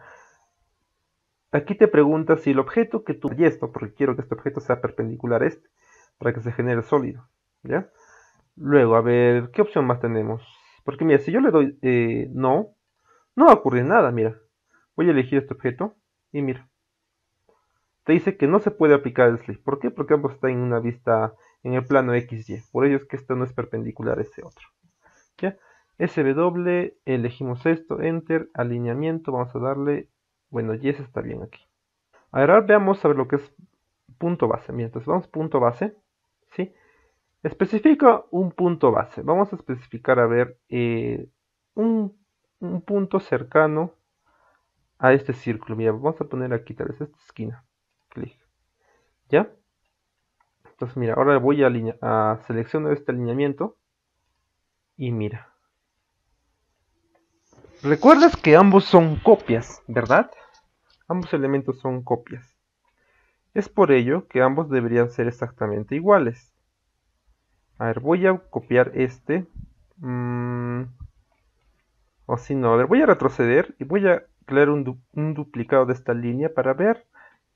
Aquí te pregunta si el objeto que tú... Y esto, porque quiero que este objeto sea perpendicular a este. Para que se genere sólido. ¿Ya? Luego, a ver, ¿qué opción más tenemos? Porque mira, si yo le doy eh, no, no va a ocurrir nada, mira. Voy a elegir este objeto y mira. Te dice que no se puede aplicar el slip. ¿Por qué? Porque ambos están en una vista en el plano XY. Por ello es que esto no es perpendicular a ese otro. ¿Ya? SW, elegimos esto, Enter, alineamiento, vamos a darle, bueno, yes está bien aquí. Ahora veamos a ver lo que es punto base. Mira, entonces vamos punto base, ¿sí? Especifica un punto base. Vamos a especificar, a ver, eh, un un punto cercano a este círculo. Mira, vamos a poner aquí tal vez esta esquina. Clic. ¿Ya? Entonces mira, ahora voy a seleccionar este alineamiento. Y mira. Recuerdas que ambos son copias, ¿verdad? Ambos elementos son copias. Es por ello que ambos deberían ser exactamente iguales. A ver, voy a copiar este. Mm, o si no, a ver, voy a retroceder y voy a crear un, duplicado de esta línea para ver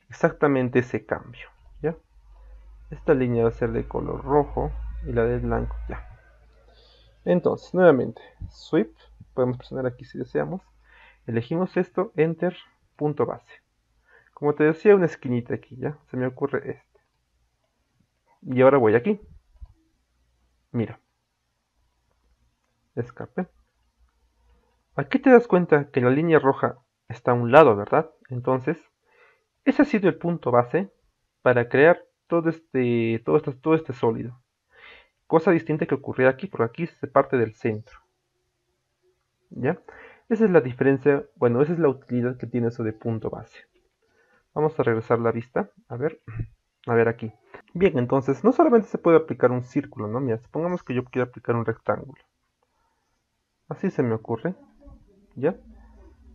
exactamente ese cambio. ¿ya? Esta línea va a ser de color rojo y la de blanco, ya. Entonces, nuevamente, sweep, podemos presionar aquí si deseamos. Elegimos esto, enter, punto base. Como te decía, una esquinita aquí, ¿ya? Se me ocurre este. Y ahora voy aquí. Mira. Escape. Aquí te das cuenta que la línea roja está a un lado, ¿verdad? Entonces, ese ha sido el punto base para crear todo este, todo este, todo este sólido. Cosa distinta que ocurría aquí, porque aquí se parte del centro. ¿Ya? Esa es la diferencia, bueno, esa es la utilidad que tiene eso de punto base. Vamos a regresar la vista, a ver, a ver aquí. Bien, entonces, no solamente se puede aplicar un círculo, ¿no? Mira, supongamos que yo quiero aplicar un rectángulo. Así se me ocurre. ¿Ya?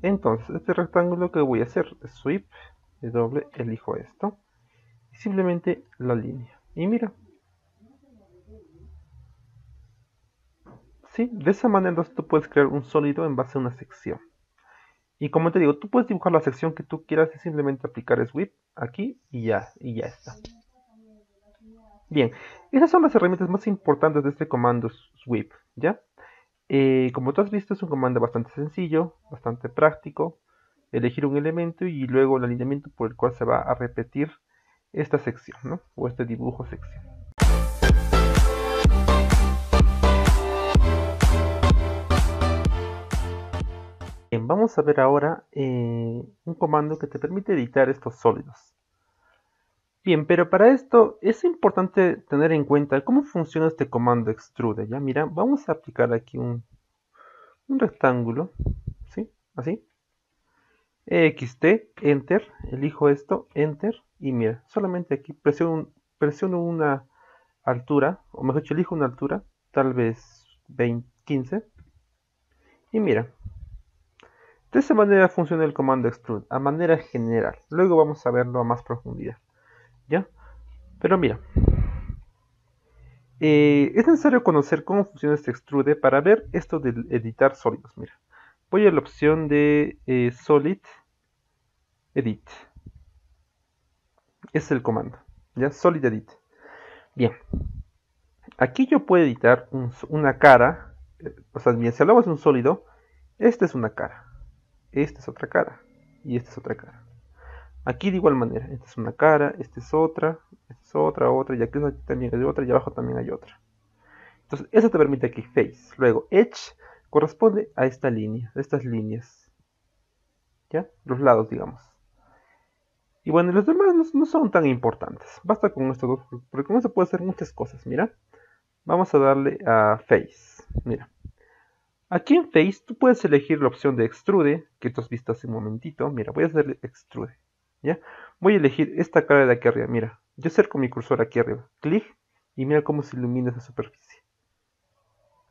Entonces, este rectángulo que voy a hacer, sweep, de doble, elijo esto. Y simplemente la línea. Y mira. ¿Sí? De esa manera entonces tú puedes crear un sólido en base a una sección. Y como te digo, tú puedes dibujar la sección que tú quieras y simplemente aplicar sweep aquí y ya, y ya está. Bien, esas son las herramientas más importantes de este comando sweep, ¿ya? Eh, como tú has visto es un comando bastante sencillo, bastante práctico. Elegir un elemento y luego el alineamiento por el cual se va a repetir esta sección, ¿no? O este dibujo sección. Bien, vamos a ver ahora eh, un comando que te permite editar estos sólidos. Bien, pero para esto es importante tener en cuenta cómo funciona este comando extrude. Ya, mira, vamos a aplicar aquí un, rectángulo, ¿sí? Así. EXT, Enter, elijo esto, Enter, y mira, solamente aquí presiono, presiono una altura, o mejor dicho, elijo una altura, tal vez 20, 15, y mira, De esa manera funciona el comando extrude, a manera general. Luego vamos a verlo a más profundidad. ¿Ya? Pero mira, eh, es necesario conocer cómo funciona este extrude para ver esto de editar sólidos. Mira, voy a la opción de eh, Solid Edit. Es el comando, ¿ya? Solid Edit. Bien, aquí yo puedo editar una cara, eh, o sea, si hablamos de un sólido, esta es una cara, esta es otra cara y esta es otra cara. Aquí de igual manera, esta es una cara, esta es otra, esta es otra, otra, y aquí también hay otra, y abajo también hay otra. Entonces, eso te permite aquí face. Luego, edge corresponde a esta línea, a estas líneas. ¿Ya? Los lados, digamos. Y bueno, los demás no, son tan importantes. Basta con estos dos, porque con eso puede hacer muchas cosas. Mira, vamos a darle a face. Mira. Aquí en Face tú puedes elegir la opción de extrude, que tú has visto hace un momentito. Mira, voy a hacerle extrude. Voy a elegir esta cara de aquí arriba, mira. Yo acerco mi cursor aquí arriba, clic y mira cómo se ilumina esa superficie.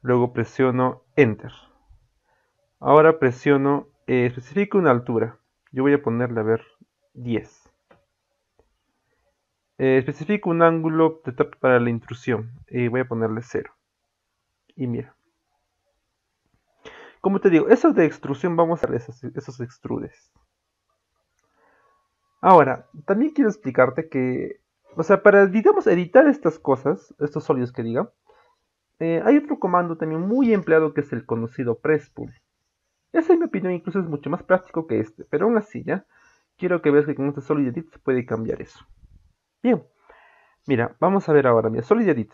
Luego presiono Enter. Ahora presiono, eh, especifico una altura. Yo voy a ponerle, a ver, 10. Eh, especifico un ángulo de tapa para la intrusión. Y voy a ponerle 0. Y mira. Como te digo, eso de extrusión vamos a ver esos extrudes. Ahora, también quiero explicarte que, o sea, para, digamos, editar estas cosas, estos sólidos que diga, eh, hay otro comando también muy empleado que es el conocido presspool. Ese, en mi opinión, incluso es mucho más práctico que este, pero aún así, ya, quiero que veas que con este Solid Edit se puede cambiar eso. Bien, mira, vamos a ver ahora, mira, Solid Edit.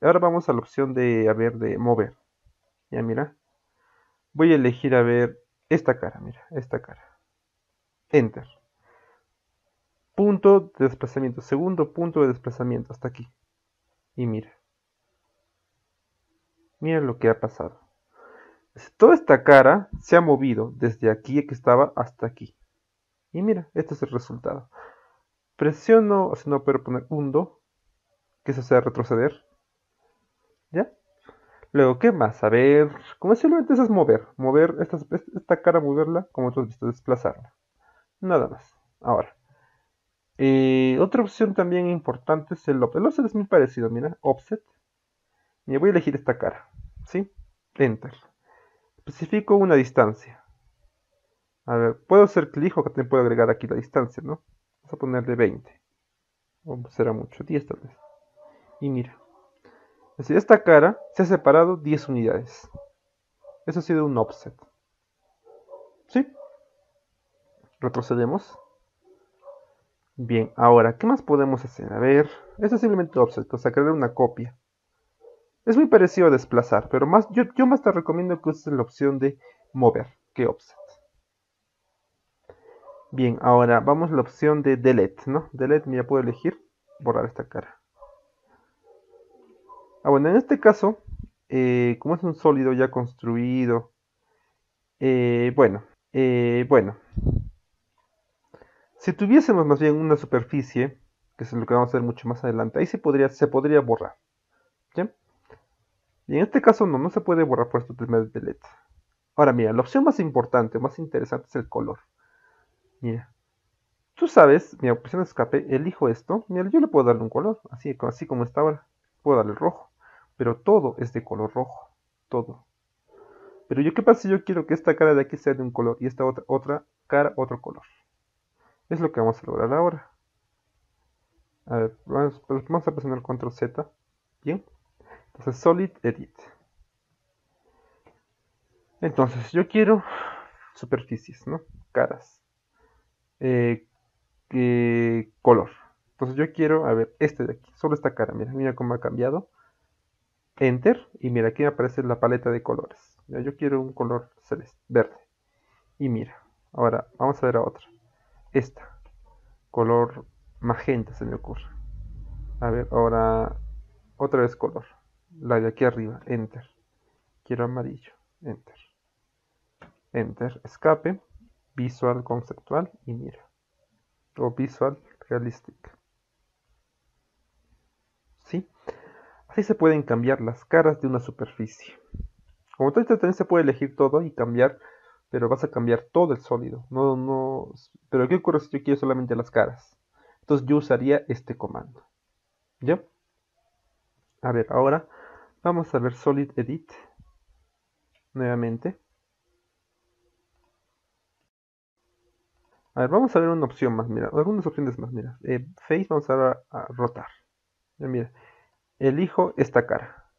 Ahora vamos a la opción de, de mover. Ya, mira. Voy a elegir, a ver, esta cara, mira, esta cara. Enter punto de desplazamiento, segundo punto de desplazamiento, hasta aquí. Y mira. Mira lo que ha pasado. Toda esta cara se ha movido desde aquí que estaba hasta aquí. Y mira, este es el resultado. Presiono, o sea, no puedo poner hundo, que eso sea retroceder. ¿Ya? Luego, ¿qué más? A ver, como simplemente eso es mover. Mover esta, cara, moverla, como tú has visto, desplazarla. Nada más. Ahora, eh, otra opción también importante es el offset. El offset es muy parecido, mira, offset. Y voy a elegir esta cara, ¿sí? Enter. Especifico una distancia. A ver, puedo hacer clic o también puedo agregar aquí la distancia, ¿no? Vamos a ponerle 20. O será mucho, 10 tal vez. Y mira. Es decir, esta cara se ha separado 10 unidades. Eso ha sido un offset. ¿Sí? Retrocedemos. Bien, ahora, ¿qué más podemos hacer? A ver, esto es simplemente offset, o sea, crear una copia. Es muy parecido a desplazar, pero más, yo, más te recomiendo que uses la opción de mover que offset. Bien, ahora vamos a la opción de delete, ¿no? Delete, mira, puedo elegir borrar esta cara. Ah, bueno, en este caso, eh, como es un sólido ya construido, eh, bueno, eh, bueno, si tuviésemos más bien una superficie, que es lo que vamos a ver mucho más adelante, ahí se podría, se podría borrar. Y en este caso no, no se puede borrar por esto de delete. Ahora mira, la opción más importante, más interesante es el color. Mira, tú sabes, mi opción de escape, elijo esto, mira, yo le puedo darle un color, así, así como está ahora, puedo darle rojo, pero todo es de color rojo, todo. Pero yo qué pasa si yo quiero que esta cara de aquí sea de un color y esta otra, otra cara otro color. Es lo que vamos a lograr ahora. A ver, vamos, pues, a presionar control Z. Bien. Entonces, Solid Edit. Entonces, yo quiero superficies, ¿no? Caras. Eh, color. Entonces yo quiero, a ver, este de aquí, solo esta cara, mira, mira cómo ha cambiado. Enter, y mira, aquí aparece la paleta de colores. yo quiero un color celeste, verde. Y mira, ahora vamos a ver a otra. Esta color magenta se me ocurre. A ver ahora otra vez color. La de aquí arriba enter. Quiero amarillo enter. Enter escape visual conceptual y mira. O visual realistic. ¿sí? Así se pueden cambiar las caras de una superficie como todo esto también se puede elegir todo y cambiar pero vas a cambiar todo el sólido. No, no, pero ¿qué ocurre si yo quiero solamente las caras? Entonces yo usaría este comando. ¿Ya? A ver, ahora vamos a ver solid edit nuevamente. A ver, vamos a ver una opción más, mira, algunas opciones más, mira. Eh, face, vamos a, a rotar. mira, elijo esta cara.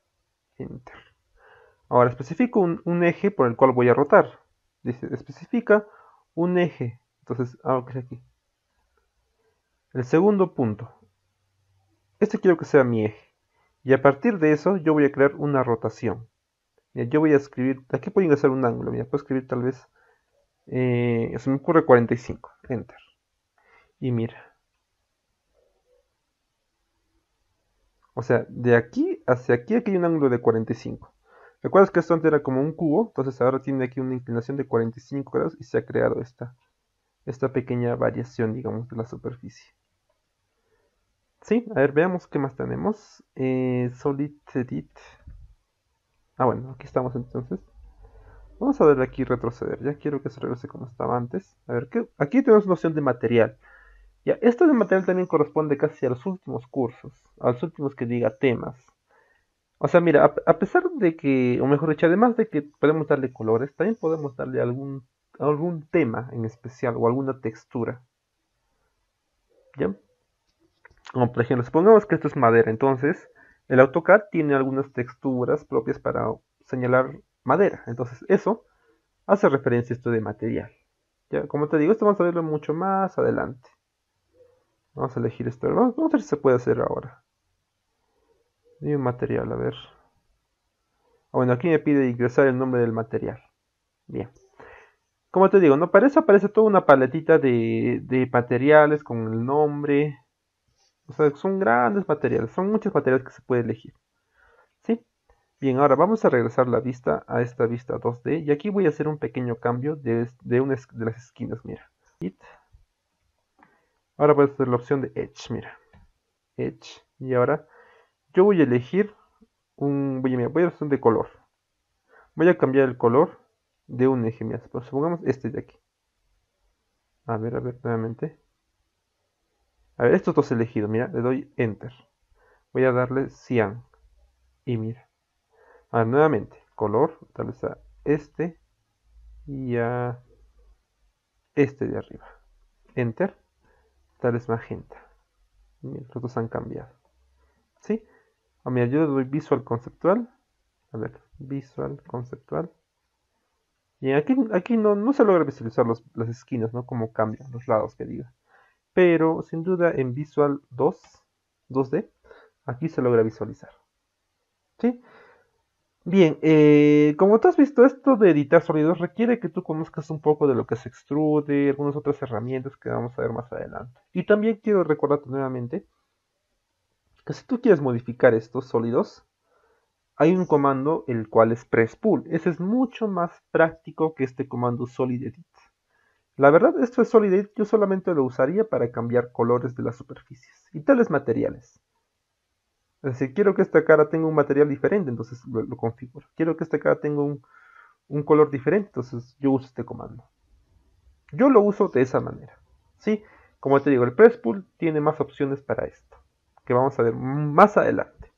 Enter. Ahora especifico un, eje por el cual voy a rotar. Dice, especifica un eje. Entonces, hago que aquí. El segundo punto. Este quiero que sea mi eje. Y a partir de eso, yo voy a crear una rotación. yo voy a escribir, aquí puedo hacer un ángulo. Mira, puedo escribir tal vez, eh, se me ocurre 45. Enter. Y mira. O sea, de aquí hacia aquí, aquí hay un ángulo de 45. ¿Recuerdas que esto antes era como un cubo? Entonces ahora tiene aquí una inclinación de 45 grados y se ha creado esta, esta pequeña variación, digamos, de la superficie. Sí, a ver, veamos qué más tenemos. Eh, solid Edit. Ah, bueno, aquí estamos entonces. Vamos a ver aquí retroceder. Ya quiero que se regrese como estaba antes. A ver, ¿qué? aquí tenemos noción de material. Esto de material también corresponde casi a los últimos cursos. A los últimos que diga temas. O sea, mira, a, pesar de que, o mejor dicho, además de que podemos darle colores, también podemos darle algún, algún tema en especial o alguna textura. ¿Ya? Como por ejemplo, supongamos que esto es madera, entonces el AutoCAD tiene algunas texturas propias para señalar madera. Entonces eso hace referencia a esto de material. ¿Ya? Como te digo, esto vamos a verlo mucho más adelante. Vamos a elegir esto. vamos a ver si se puede hacer ahora un material, a ver. Ah, bueno, aquí me pide ingresar el nombre del material. Bien. Como te digo, no para eso aparece toda una paletita de, de materiales con el nombre. O sea, son grandes materiales, son muchos materiales que se puede elegir. ¿Sí? Bien, ahora vamos a regresar la vista a esta vista 2D. Y aquí voy a hacer un pequeño cambio de, de una de las esquinas, mira. Ahora a hacer la opción de Edge, mira. Edge. Y ahora yo voy a elegir un, voy a, voy a de color. Voy a cambiar el color de un eje, mira, pues supongamos este de aquí. A ver, a ver, nuevamente. A ver, estos dos elegidos, mira, le doy Enter. Voy a darle Cian. Y mira. A ver, nuevamente, color, tal vez a este y a este de arriba. Enter. Tal vez magenta. Los dos han cambiado. ¿Sí? A mi ayuda doy visual conceptual. A ver, visual conceptual. Y aquí, aquí no, no se logra visualizar las esquinas, ¿no? Como cambian los lados que diga. Pero sin duda en Visual 2, 2D, aquí se logra visualizar. ¿Sí? Bien, eh, como tú has visto, esto de editar sonidos requiere que tú conozcas un poco de lo que se extrude, algunas otras herramientas que vamos a ver más adelante. Y también quiero recordarte nuevamente que si tú quieres modificar estos sólidos, hay un comando el cual es press pull. Ese es mucho más práctico que este comando solid edit. La verdad, esto es solid edit, yo solamente lo usaría para cambiar colores de las superficies y tales materiales. Decir, quiero que esta cara tenga un material diferente, entonces lo, configuro. Quiero que esta cara tenga un, un, color diferente, entonces yo uso este comando. Yo lo uso de esa manera. ¿sí? Como te digo, el press pull tiene más opciones para esto que vamos a ver más adelante.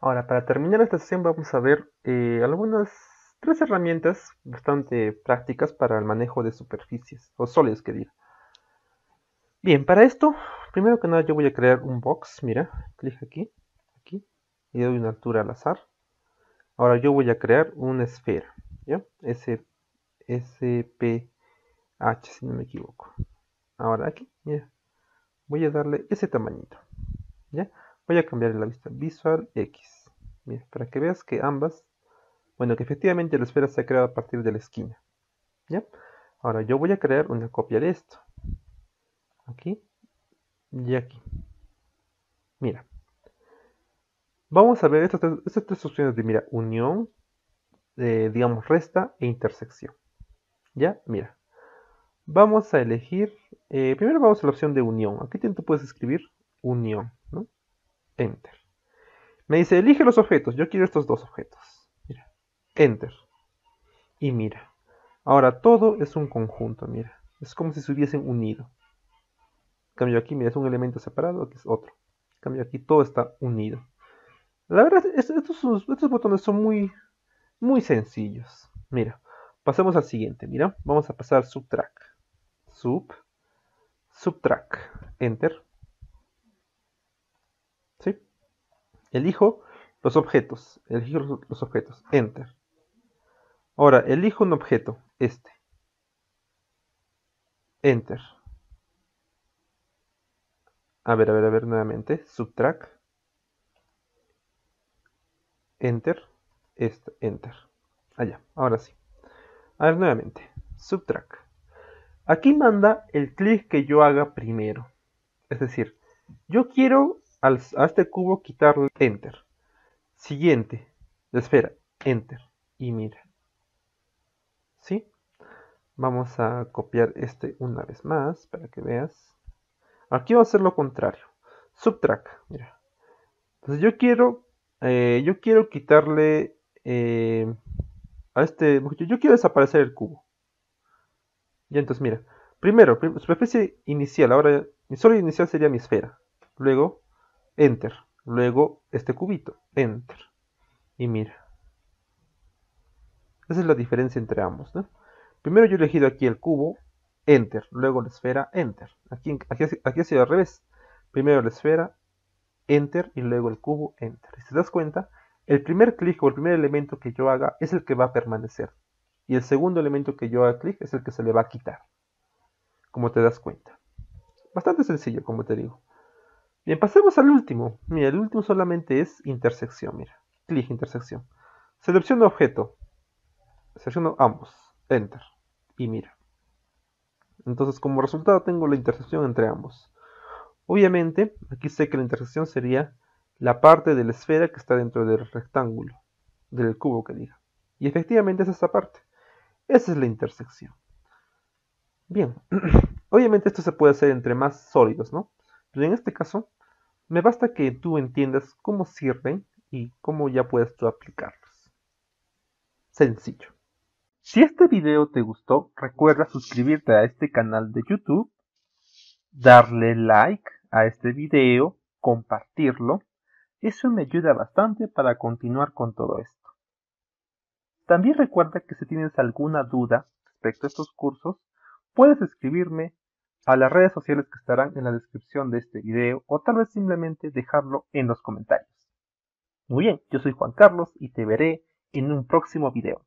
Ahora, para terminar esta sesión vamos a ver eh, algunas tres herramientas bastante prácticas para el manejo de superficies, o sólidos que diga. Bien, para esto, primero que nada yo voy a crear un box, mira, clic aquí, aquí, y doy una altura al azar. Ahora yo voy a crear una esfera, ¿ya? Ese SPH, si no me equivoco. Ahora aquí, mira, voy a darle ese tamañito. ¿Ya? Voy a cambiar la vista Visual X. Mira, para que veas que ambas, bueno, que efectivamente la esfera se ha creado a partir de la esquina. ¿Ya? Ahora yo voy a crear una copia de esto. Aquí y aquí. Mira. Vamos a ver estas, tres opciones de, mira, unión, eh, digamos, resta e intersección. ¿Ya? Mira. Vamos a elegir, eh, primero vamos a la opción de unión. Aquí tú puedes escribir unión, ¿no? Enter. Me dice, elige los objetos. Yo quiero estos dos objetos. Enter. Y mira. Ahora todo es un conjunto, mira. Es como si se hubiesen unido. Cambio aquí, mira, es un elemento separado, aquí es otro. Cambio aquí, todo está unido. La verdad, estos, estos botones son muy, muy sencillos. Mira, pasemos al siguiente. Mira, vamos a pasar subtract. Sub, subtract. Enter. ¿Sí? Elijo los objetos. Elijo los objetos. Enter. Ahora, elijo un objeto. Este. Enter. A ver, a ver, a ver nuevamente. Subtract. Enter. Este, enter. Allá, ahora sí. A ver nuevamente. Subtract. Aquí manda el clic que yo haga primero. Es decir, yo quiero a este cubo quitarle Enter. Siguiente. La esfera. Enter. Y mira. Vamos a copiar este una vez más para que veas. Aquí va a ser lo contrario. Subtract. Mira. Entonces yo quiero. Eh, yo quiero quitarle. Eh, a este. Yo quiero desaparecer el cubo. Y entonces mira. Primero, superficie inicial. Ahora mi solo inicial sería mi esfera. Luego, enter. Luego, este cubito. Enter. Y mira. Esa es la diferencia entre ambos. ¿no? Primero yo he elegido aquí el cubo, Enter. Luego la esfera, Enter. Aquí, aquí, ha sido al revés. Primero la esfera, Enter y luego el cubo, Enter. Si te das cuenta, el primer clic o el primer elemento que yo haga es el que va a permanecer. Y el segundo elemento que yo haga clic es el que se le va a quitar. Como te das cuenta. Bastante sencillo, como te digo. Bien, pasemos al último. Mira, el último solamente es intersección. Mira, clic, intersección. Selecciono objeto. Selecciono ambos. Enter y mira. Entonces como resultado tengo la intersección entre ambos. Obviamente, aquí sé que la intersección sería la parte de la esfera que está dentro del rectángulo, del cubo que diga. Y efectivamente es esta parte. Esa es la intersección. Bien, obviamente esto se puede hacer entre más sólidos, ¿no? Pero en este caso, me basta que tú entiendas cómo sirven y cómo ya puedes tú aplicarlos. Sencillo. Si este video te gustó, recuerda suscribirte a este canal de YouTube, darle like a este video, compartirlo. Eso me ayuda bastante para continuar con todo esto. También recuerda que si tienes alguna duda respecto a estos cursos, puedes escribirme a las redes sociales que estarán en la descripción de este video o tal vez simplemente dejarlo en los comentarios. Muy bien, yo soy Juan Carlos y te veré en un próximo video.